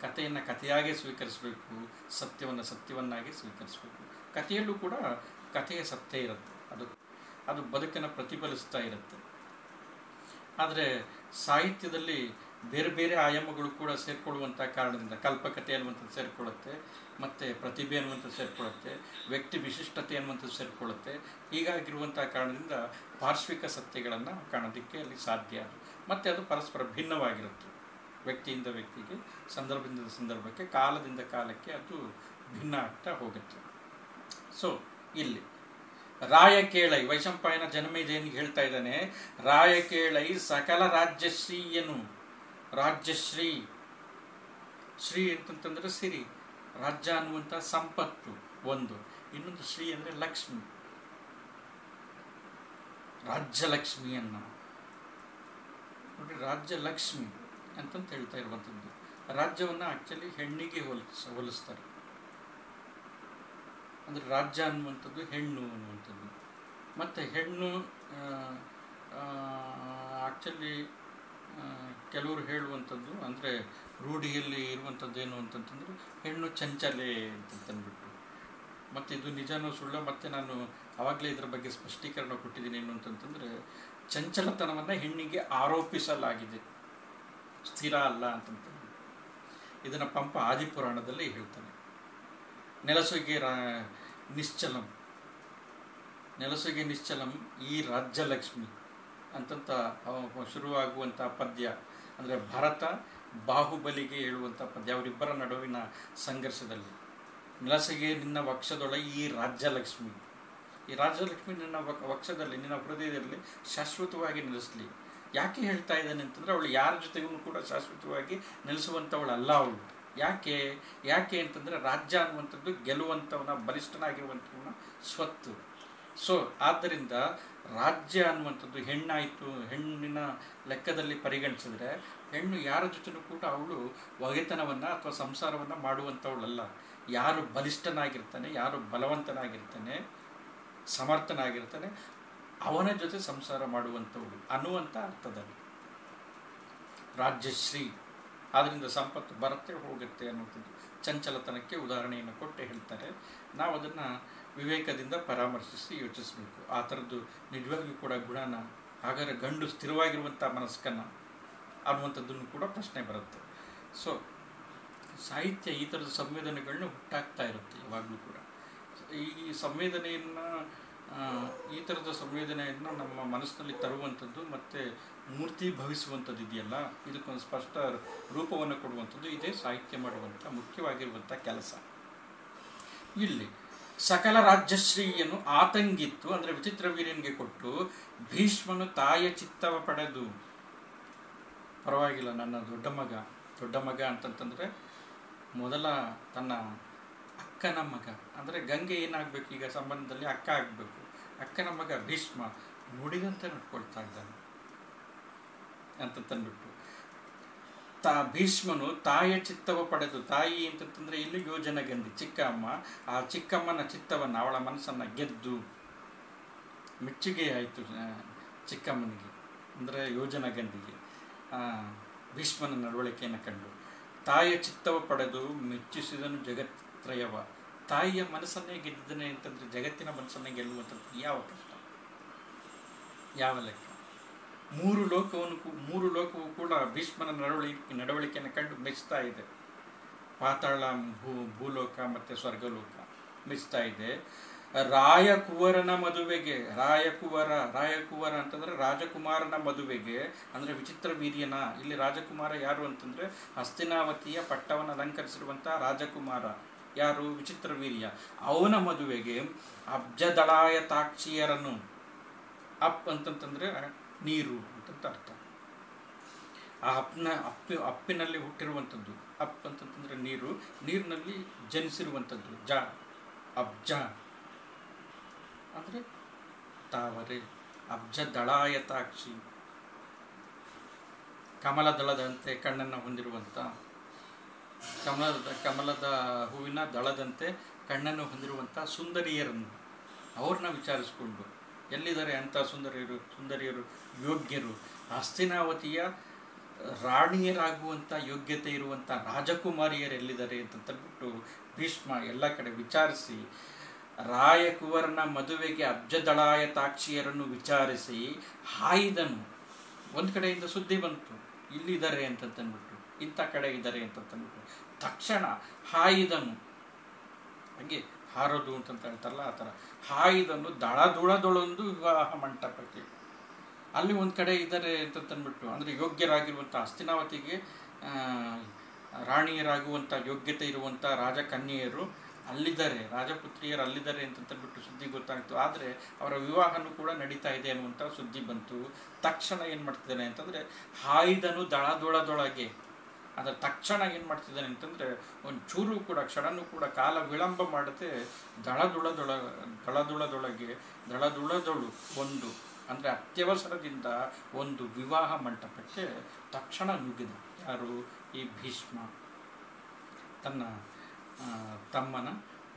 ಕಥೆಯನ್ನು ಕಥೆಯಾಗೆ ಸ್ವೀಕರಿಸಬೇಕು, ಸತ್ಯವನ್ನು ಸತ್ಯವನ್ನಾಗಿ ಸ್ವೀಕರಿಸಬೇಕು. ಕಥೆಯಲ್ಲೂ ಕೂಡ ಕಥೆಯ ಸತ್ಯ ಇರುತ್ತೆ. ಅದು ಅದು ಬದುಕನ್ನು ಪ್ರತಿಫಲಿಸ್ತಾ ಇರುತ್ತೆ. ಆದರೆ ಸಾಹಿತ್ಯದಲ್ಲಿ ಬೇರೆ ಬೇರೆ ಆಯಾಮಗಳು ಕೂಡ ಸೇರಿಕೊಳ್ಳುವಂಥ ಕಾರಣದಿಂದ, ಕಲ್ಪಕತೆ ಅನ್ನುವಂಥದ್ದು ಸೇರಿಕೊಳ್ಳುತ್ತೆ, ಮತ್ತು ಪ್ರತಿಭೆ ಅನ್ನುವಂಥದ್ದು ಸೇರಿಕೊಳ್ಳುತ್ತೆ, ವ್ಯಕ್ತಿ ವಿಶಿಷ್ಟತೆ ಅನ್ನುವಂಥದ್ದು ಸೇರಿಕೊಳ್ಳುತ್ತೆ. ಹೀಗಾಗಿರುವಂಥ ಕಾರಣದಿಂದ ಪಾರ್ಶ್ವಿಕ ಸತ್ಯಗಳನ್ನು ಕಾಣೋದಕ್ಕೆ ಅಲ್ಲಿ ಸಾಧ್ಯ. ಮತ್ತು ಅದು ಪರಸ್ಪರ ಭಿನ್ನವಾಗಿರುತ್ತೆ. ವ್ಯಕ್ತಿಯಿಂದ ವ್ಯಕ್ತಿಗೆ, ಸಂದರ್ಭದಿಂದ ಸಂದರ್ಭಕ್ಕೆ, ಕಾಲದಿಂದ ಕಾಲಕ್ಕೆ ಅದು ಭಿನ್ನ ಆಗ್ತಾ ಹೋಗುತ್ತೆ. ಸೊ ಇಲ್ಲಿ. ರಾಯ ಕೇಳೈ, ವೈಶಂಪಾಯನ ಜನಮೇಜಯನಿಗೆ ಹೇಳ್ತಾ ಇದ್ದಾನೆ. ರಾಯ ಕೇಳೈ ಸಕಲ ರಾಜ್ಯಶ್ರೀಯನು ರಾಜ್ಯಶ್ರೀ. ಶ್ರೀ ಅಂತಂತಂದ್ರೆ ಸಿರಿ. ರಾಜ್ಯ ಅನ್ನುವಂಥ ಸಂಪತ್ತು ಒಂದು. ಇನ್ನೊಂದು ಶ್ರೀ ಅಂದರೆ ಲಕ್ಷ್ಮಿ. ರಾಜ್ಯಲಕ್ಷ್ಮಿಯನ್ನು ನೋಡಿ ರಾಜ್ಯ ಲಕ್ಷ್ಮಿ ಅಂತಂತ ಹೇಳ್ತಾ ಇರುವಂಥದ್ದು ರಾಜ್ಯವನ್ನು ಆ್ಯಕ್ಚುಲಿ ಹೆಣ್ಣಿಗೆ ಹೋಲಿಸ್, ಹೋಲಿಸ್ತಾರೆ. ಅಂದರೆ ರಾಜ್ಯ ಅನ್ನುವಂಥದ್ದು ಹೆಣ್ಣು ಅನ್ನುವಂಥದ್ದು. ಮತ್ತು ಹೆಣ್ಣು ಆ್ಯಕ್ಚುಲಿ ಕೆಲವರು ಹೇಳುವಂಥದ್ದು ಅಂದರೆ ರೂಢಿಯಲ್ಲಿ ಇರುವಂಥದ್ದು ಏನು ಅಂತಂತಂದರೆ ಹೆಣ್ಣು ಚಂಚಲೆ ಅಂತಂದ್ಬಿಟ್ಟು ಮತ್ತು ಇದು ನಿಜನೂ ಸುಳ್ಳು, ಮತ್ತು ನಾನು ಆವಾಗಲೇ ಇದರ ಬಗ್ಗೆ ಸ್ಪಷ್ಟೀಕರಣ ಕೊಟ್ಟಿದ್ದೀನಿ ಏನು ಅಂತಂತಂದರೆ, ಚಂಚಲತನವನ್ನು ಹೆಣ್ಣಿಗೆ ಆರೋಪಿಸಲಾಗಿದೆ. ಸ್ಥಿರ ಅಲ್ಲ ಅಂತಂತಂದು ಇದನ್ನು ಪಂಪ ಆದಿಪುರಾಣದಲ್ಲಿ ಹೇಳ್ತಾನೆ. ನೆಲಸುಗೆ ರಾ, ನಿಶ್ಚಲಂ. ನೆಲಸುಗೆ ನಿಶ್ಚಲಂ ಈ ರಾಜ್ಯಲಕ್ಷ್ಮಿ ಅಂತಂತ ಶುರುವಾಗುವಂಥ ಪದ್ಯ. ಅಂದರೆ ಭರತ ಬಾಹುಬಲಿಗೆ ಹೇಳುವಂಥ ಪದ್ಯ. ಅವರಿಬ್ಬರ ನಡುವಿನ ಸಂಘರ್ಷದಲ್ಲಿ. ನೆಲಸಿಗೆ ನಿನ್ನ ವಕ್ಷದೊಳ ಈ ರಾಜ್ಯಲಕ್ಷ್ಮಿ. ಈ ರಾಜ್ಯಲಕ್ಷ್ಮಿ ನಿನ್ನ ವಕ್ಷದಲ್ಲಿ, ನಿನ್ನ ಹೃದಯದಲ್ಲಿ ಶಾಶ್ವತವಾಗಿ ನೆಲೆಸಲಿ. ಯಾಕೆ ಹೇಳ್ತಾ ಇದ್ದಾನೆ ಅಂತಂದರೆ ಅವಳು ಯಾರ ಜೊತೆಗೂ ಕೂಡ ಶಾಶ್ವತವಾಗಿ ಅಲ್ಲ ಅವಳು. ಯಾಕೆ? ಯಾಕೆ ಅಂತಂದರೆ ರಾಜ್ಯ ಅನ್ನುವಂಥದ್ದು ಗೆಲ್ಲುವಂಥವನ, ಬಲಿಷ್ಠನಾಗಿರುವಂಥವನ ಸ್ವತ್ತು. ಸೊ ಆದ್ದರಿಂದ ರಾಜ್ಯ ಅನ್ನುವಂಥದ್ದು ಹೆಣ್ಣಾಯಿತು, ಹೆಣ್ಣಿನ ಲೆಕ್ಕದಲ್ಲಿ ಪರಿಗಣಿಸಿದ್ರೆ ಹೆಣ್ಣು ಯಾರ ಜೊತೆನೂ ಕೂಡ ಅವಳು ಒಗೆತನವನ್ನು ಅಥವಾ ಸಂಸಾರವನ್ನು ಮಾಡುವಂಥವಳಲ್ಲ. ಯಾರು ಬಲಿಷ್ಠನಾಗಿರ್ತಾನೆ, ಯಾರು ಬಲವಂತನಾಗಿರ್ತಾನೆ, ಸಮರ್ಥನಾಗಿರ್ತಾನೆ ಅವನ ಜೊತೆ ಸಂಸಾರ ಮಾಡುವಂಥವಳು ಅನ್ನುವಂಥ ಅರ್ಥದಲ್ಲಿ. ರಾಜ್ಯಶ್ರೀ ಆದ್ದರಿಂದ ಸಂಪತ್ತು ಬರುತ್ತೆ, ಹೋಗುತ್ತೆ ಅನ್ನುವಂಥದ್ದು ಚಂಚಲತನಕ್ಕೆ ಉದಾಹರಣೆಯನ್ನು ಕೊಟ್ಟು ಹೇಳ್ತಾರೆ. ನಾವು ಅದನ್ನು ವಿವೇಕದಿಂದ ಪರಾಮರ್ಶಿಸಿ ಯೋಚಿಸಬೇಕು. ಆ ಥರದ್ದು ನಿಜವಾಗಿಯೂ ಕೂಡ ಗುಣನ, ಹಾಗಾದರೆ ಗಂಡು ಸ್ಥಿರವಾಗಿರುವಂಥ ಮನಸ್ಕನ್ನು ಅನ್ನುವಂಥದ್ದನ್ನು ಕೂಡ ಪ್ರಶ್ನೆ ಬರುತ್ತೆ. ಸೊ ಸಾಹಿತ್ಯ ಈ ಥರದ ಸಂವೇದನೆಗಳನ್ನ ಹುಟ್ಟಾಗ್ತಾ ಇರುತ್ತೆ ಯಾವಾಗಲೂ ಕೂಡ. ಈ ಸಂವೇದನೆಯನ್ನು ಈ ಥರದ ಸಂವೇದನೆಯನ್ನು ನಮ್ಮ ಮನಸ್ಸಿನಲ್ಲಿ ತರುವಂಥದ್ದು ಮತ್ತು ಮೂರ್ತಿ ಭವಿಸುವಂಥದ್ದು ಇದೆಯಲ್ಲ, ಇದಕ್ಕೊಂದು ಸ್ಪಷ್ಟ ರೂಪವನ್ನು ಕೊಡುವಂಥದ್ದು ಇದೇ ಸಾಹಿತ್ಯ ಮಾಡುವಂಥ ಮುಖ್ಯವಾಗಿರುವಂಥ ಕೆಲಸ. ಇಲ್ಲಿ, ಸಕಲ ರಾಜ್ಯಶ್ರೀಯನ್ನು ಆತಂಗಿತ್ತು ಅಂದರೆ ವಿಚಿತ್ರ ವೀರ್ಯನಿಗೆ ಕೊಟ್ಟು ಭೀಷ್ಮನು ತಾಯ ಚಿತ್ತವ ಪಡೆದು, ಪರವಾಗಿಲ್ಲ ನನ್ನ ದೊಡ್ಡ ಮಗ ದೊಡ್ಡ ಮಗ ಅಂತಂತಂದರೆ ಮೊದಲ ತನ್ನ ಅಕ್ಕನ ಮಗ, ಅಂದರೆ ಗಂಗೆ ಏನಾಗಬೇಕು ಈಗ ಸಂಬಂಧದಲ್ಲಿ ಅಕ್ಕ ಆಗಬೇಕು. ಅಕ್ಕನ ಮಗ ಭೀಷ್ಮ ನುಡಿದಂತೆ ನಡ್ಕೊಳ್ತಾ ಇದ್ದಾನೆ ಅಂತ ತಂದ್ಬಿಟ್ಟು. ತಾ ಭೀಷ್ಮನು ತಾಯ ಚಿತ್ತವ ಪಡೆದು ತಾಯಿ ಅಂತಂತಂದ್ರೆ ಇಲ್ಲಿ ಯೋಜನ ಗಂಧಿ ಚಿಕ್ಕ ಅಮ್ಮ ಆ ಚಿಕ್ಕಮ್ಮನ ಚಿತ್ತವನ್ನು ಅವಳ ಮನಸ್ಸನ್ನು ಗೆದ್ದು ಮೆಚ್ಚುಗೆ ಆಯಿತು ಚಿಕ್ಕಮ್ಮನಿಗೆ ಅಂದರೆ ಆ, ಭೀಷ್ಮನ ನಡವಳಿಕೆಯನ್ನು ಕಂಡು. ತಾಯ ಚಿತ್ತವ ಪಡೆದು ಮೆಚ್ಚಿಸಿದನು ಜಗತ್ರಯವ ತಾಯಿಯ ಮನಸ್ಸನ್ನೇ ಗೆದ್ದಿದ್ದಾನೆ ಅಂತಂದರೆ ಜಗತ್ತಿನ ಮನಸ್ಸನ್ನೇ ಗೆಲ್ಲುವಂಥದ್ದು ಯಾವ ಕಷ್ಟ? ಯಾವ ಲೆಕ್ಕ? ಮೂರು ಲೋಕವನ್ನು ಮೂರು ಲೋಕವು ಕೂಡ ಭೀಷ್ಮನ ನಡವಳಿಕೆ ನಡವಳಿಕೆಯನ್ನು ಕಂಡು ಮೆಚ್ತಾ ಇದೆ. ಪಾತಾಳ ಭೂ ಭೂಲೋಕ ಮತ್ತು ಸ್ವರ್ಗಲೋಕ ಮೆಚ್ತಾ ಇದೆ. ರಾಯಕುವರನ ಮದುವೆಗೆ ರಾಯಕುವರ ರಾಯಕುವರ ಅಂತಂದರೆ ರಾಜಕುಮಾರನ ಮದುವೆಗೆ, ಅಂದರೆ ವಿಚಿತ್ರ ವೀರ್ಯನ, ಇಲ್ಲಿ ರಾಜಕುಮಾರ ಯಾರು ಅಂತಂದರೆ ಹಸ್ತಿನಾವತಿಯ ಪಟ್ಟವನ್ನು ಅಲಂಕರಿಸಿರುವಂಥ ರಾಜಕುಮಾರ. ಯಾರು ವಿಚಿತ್ರ ವೀರ್ಯ ಅವನ ಮದುವೆಗೆ ಅಬ್ಜದಳಾಯತಾಕ್ಷಿಯರನ್ನು. ಅಪ್ ಅಂತಂತಂದ್ರೆ ನೀರು ಅಂತಂತ ಅರ್ಥ. ಆ ಅಪ್ನ ಅಪ್ಪಿ, ಅಪ್ಪಿನಲ್ಲಿ ಹುಟ್ಟಿರುವಂಥದ್ದು. ಅಪ್ ಅಂತಂತಂದ್ರೆ ನೀರು. ನೀರಿನಲ್ಲಿ ಜನಿಸಿರುವಂಥದ್ದು. ಜ, ಅಬ್ಜ. ಅಂದರೆ ತಾವರೆ ಅಬ್ಜ ದಳಾಯತಾಕ್ಷಿ ಕಮಲದಳದಂತೆ ಕಣ್ಣನ್ನು ಹೊಂದಿರುವಂಥ ಕಮಲದ ಕಮಲದ ಹೂವಿನ ದಳದಂತೆ ಕಣ್ಣನ್ನು ಹೊಂದಿರುವಂಥ ಸುಂದರಿಯರನ್ನು ಅವ್ರನ್ನ ವಿಚಾರಿಸಿಕೊಂಡು ಎಲ್ಲಿದ್ದಾರೆ ಅಂಥ ಸುಂದರಿಯರು ಸುಂದರಿಯರು, ಯೋಗ್ಯರು? ಹಸ್ತಿನಾವತಿಯ ರಾಣಿಯರಾಗುವಂಥ ಯೋಗ್ಯತೆ ಇರುವಂಥ ರಾಜಕುಮಾರಿಯರು ಎಲ್ಲಿದ್ದಾರೆ ಅಂತಂದ್ಬಿಟ್ಟು ಭೀಷ್ಮ ಎಲ್ಲ ಕಡೆ ವಿಚಾರಿಸಿ, ರಾಯಕುವರನ ಮದುವೆಗೆ ಅಬ್ಜದಳಾಯತಾಕ್ಷಿಯರನ್ನು ವಿಚಾರಿಸಿ, ಹಾಯ್ದನು. ಒಂದು ಕಡೆಯಿಂದ ಸುದ್ದಿ ಬಂತು, ಇಲ್ಲಿದ್ದಾರೆ ಅಂತಂತಂದ್ಬಿಟ್ಟು ಇಂಥ ಕಡೆ ಇದ್ದಾರೆ ಅಂತಂತಂದ್ಬಿಟ್ಟು ತಕ್ಷಣ ಹಾಯಿದನು. ಹಂಗೆ ಹಾರೋದು ಅಂತಂತ ಹೇಳ್ತಾರಲ್ಲ ಆ ಥರ. ಹಾಯಿದನು ದಳದುಳದೊಳೊಂದು ವಿವಾಹ ಮಂಟಪಕ್ಕೆ. ಅಲ್ಲಿ ಒಂದು ಕಡೆ ಇದ್ದಾರೆ ಅಂತಂತಂದ್ಬಿಟ್ಟು ಅಂದರೆ ಯೋಗ್ಯರಾಗಿರುವಂಥ ಹಸ್ತಿನಾವತಿಗೆ ರಾಣಿಯರಾಗುವಂಥ ಯೋಗ್ಯತೆ ಇರುವಂಥ ರಾಜಕನ್ಯೆಯರು ಅಲ್ಲಿದ್ದಾರೆ. ರಾಜಪುತ್ರಿಯರು ಅಲ್ಲಿದ್ದಾರೆ ಅಂತಂತಂದ್ಬಿಟ್ಟು ಸುದ್ದಿ ಗೊತ್ತಾಯಿತು. ಆದರೆ ಅವರ ವಿವಾಹನೂ ಕೂಡ ನಡೀತಾ ಇದೆ ಅನ್ನುವಂಥ ಸುದ್ದಿ ಬಂತು. ತಕ್ಷಣ ಏನು ಮಾಡ್ತಿದ್ದಾನೆ ಅಂತಂದರೆ ಹಾಯ್ದನು ದಳದೊಳದೊಳಗೆ ಅದರ ತಕ್ಷಣ ಏನು ಮಾಡ್ತಿದ್ದಾನೆ ಅಂತಂದರೆ ಒಂದು ಚೂರು ಕೂಡ ಕ್ಷಣನೂ ಕೂಡ ಕಾಲ ವಿಳಂಬ ಮಾಡದೆ ದಳದುಳದೊಳ, ದಳದುಳದೊಳಗೆ, ದಳದುಳದೊಳು ಒಂದು, ಅಂದರೆ ಅತ್ಯವಸರದಿಂದ ಒಂದು ವಿವಾಹ ಮಂಟಪಕ್ಕೆ ತಕ್ಷಣ ನುಗ್ಗಿದ. ಯಾರು? ಈ ಭೀಷ್ಮ. ತನ್ನ ತಮ್ಮನ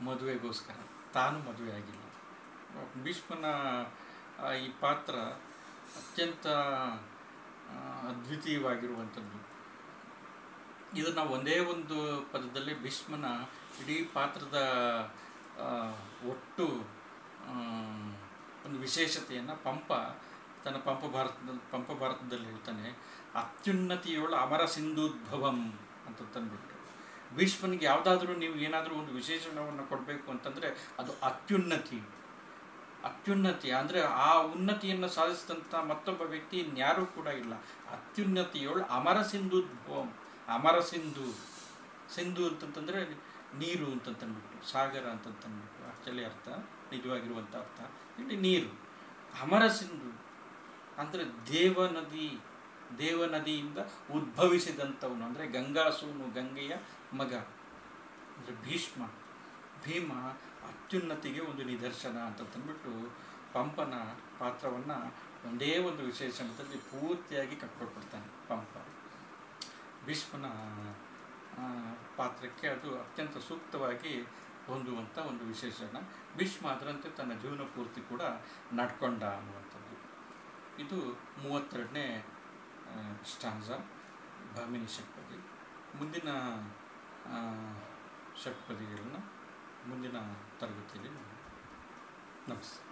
ಮದುವೆಗೋಸ್ಕರ. ತಾನು ಮದುವೆ ಆಗಿಲ್ಲ. ಭೀಷ್ಮನ ಈ ಪಾತ್ರ ಅತ್ಯಂತ ಅದ್ವಿತೀಯವಾಗಿರುವಂಥದ್ದು. ಇದನ್ನು ಒಂದೇ ಒಂದು ಪದದಲ್ಲಿ ಭೀಷ್ಮನ ಇಡೀ ಪಾತ್ರದ ಒಟ್ಟು ಒಂದು ವಿಶೇಷತೆಯನ್ನು ಪಂಪ, ತನ್ನ ಪಂಪ ಭಾರತ ಪಂಪ ಭಾರತದಲ್ಲಿ ಹೇಳ್ತಾನೆ ಅತ್ಯುನ್ನತಿಯೊಳ ಅಮರ ಸಿಂಧುದ್ಭವಂ ಅಂತ ತಂದುಬಿಟ್ಟು. ಭೀಷ್ಮನಿಗೆ ಯಾವುದಾದ್ರೂ ನೀವು ಏನಾದರೂ ಒಂದು ವಿಶೇಷಣವನ್ನು ಕೊಡಬೇಕು ಅಂತಂದರೆ ಅದು ಅತ್ಯುನ್ನತಿ. ಅತ್ಯುನ್ನತಿ ಅಂದರೆ ಆ ಉನ್ನತಿಯನ್ನು ಸಾಧಿಸಿದಂಥ ಮತ್ತೊಬ್ಬ ವ್ಯಕ್ತಿ ಇನ್ಯಾರೂ ಕೂಡ ಇಲ್ಲ. ಅತ್ಯುನ್ನತಿಯೊಳ ಅಮರ ಸಿಂಧುದ್ಭವಂ. ಅಮರ ಸಿಂಧು ಸಿಂಧು ಅಂತಂತಂದರೆ ನೀರು ಅಂತಂತಂದ್ಬಿಟ್ಟು ಸಾಗರ ಅಂತಂತಂದ್ಬಿಟ್ಟು ಆ್ಯಕ್ಚುಲಿ ಅರ್ಥ, ನಿಜವಾಗಿರುವಂಥ ಅರ್ಥ. ಇಲ್ಲಿ ನೀರು, ಅಮರ ಸಿಂಧು ಅಂದರೆ ದೇವ ನದಿ ದೇವ ನದಿಯಿಂದ ಉದ್ಭವಿಸಿದಂಥವನು, ಅಂದರೆ ಗಂಗಾಸೂನು, ಗಂಗೆಯ ಮಗ, ಅಂದರೆ ಭೀಷ್ಮ. ಭೀಮ ಅತ್ಯುನ್ನತಿಗೆ ಒಂದು ನಿದರ್ಶನ ಅಂತಂದ್ಬಿಟ್ಟು ಪಂಪನ ಪಾತ್ರವನ್ನು ಒಂದೇ ಒಂದು ವಿಶೇಷಣದಲ್ಲಿ ಪೂರ್ತಿಯಾಗಿ ಕಟ್ಕೊಟ್ಬಿಡ್ತಾನೆ ಪಂಪ. ಭೀಷ್ಮನ ಪಾತ್ರಕ್ಕೆ ಅದು ಅತ್ಯಂತ ಸೂಕ್ತವಾಗಿ ಹೊಂದುವಂಥ ಒಂದು ವಿಶೇಷಣ ಭೀಷ್ಮ ಅದರಂತೆ ತನ್ನ ಜೀವನ ಪೂರ್ತಿ ಕೂಡ ನಡ್ಕೊಂಡ ಅನ್ನುವಂಥದ್ದು. ಇದು ಮೂವತ್ತೆರಡನೇ ಸ್ಟಾನ್ಸ ಭಾಮಿನಿ ಷಟ್ಪದಿ ಮುಂದಿನ ಷಟ್ಪದಿಗಳನ್ನು ಮುಂದಿನ ತರಗತಿಯಲ್ಲಿ ನಮಸ್ತೆ.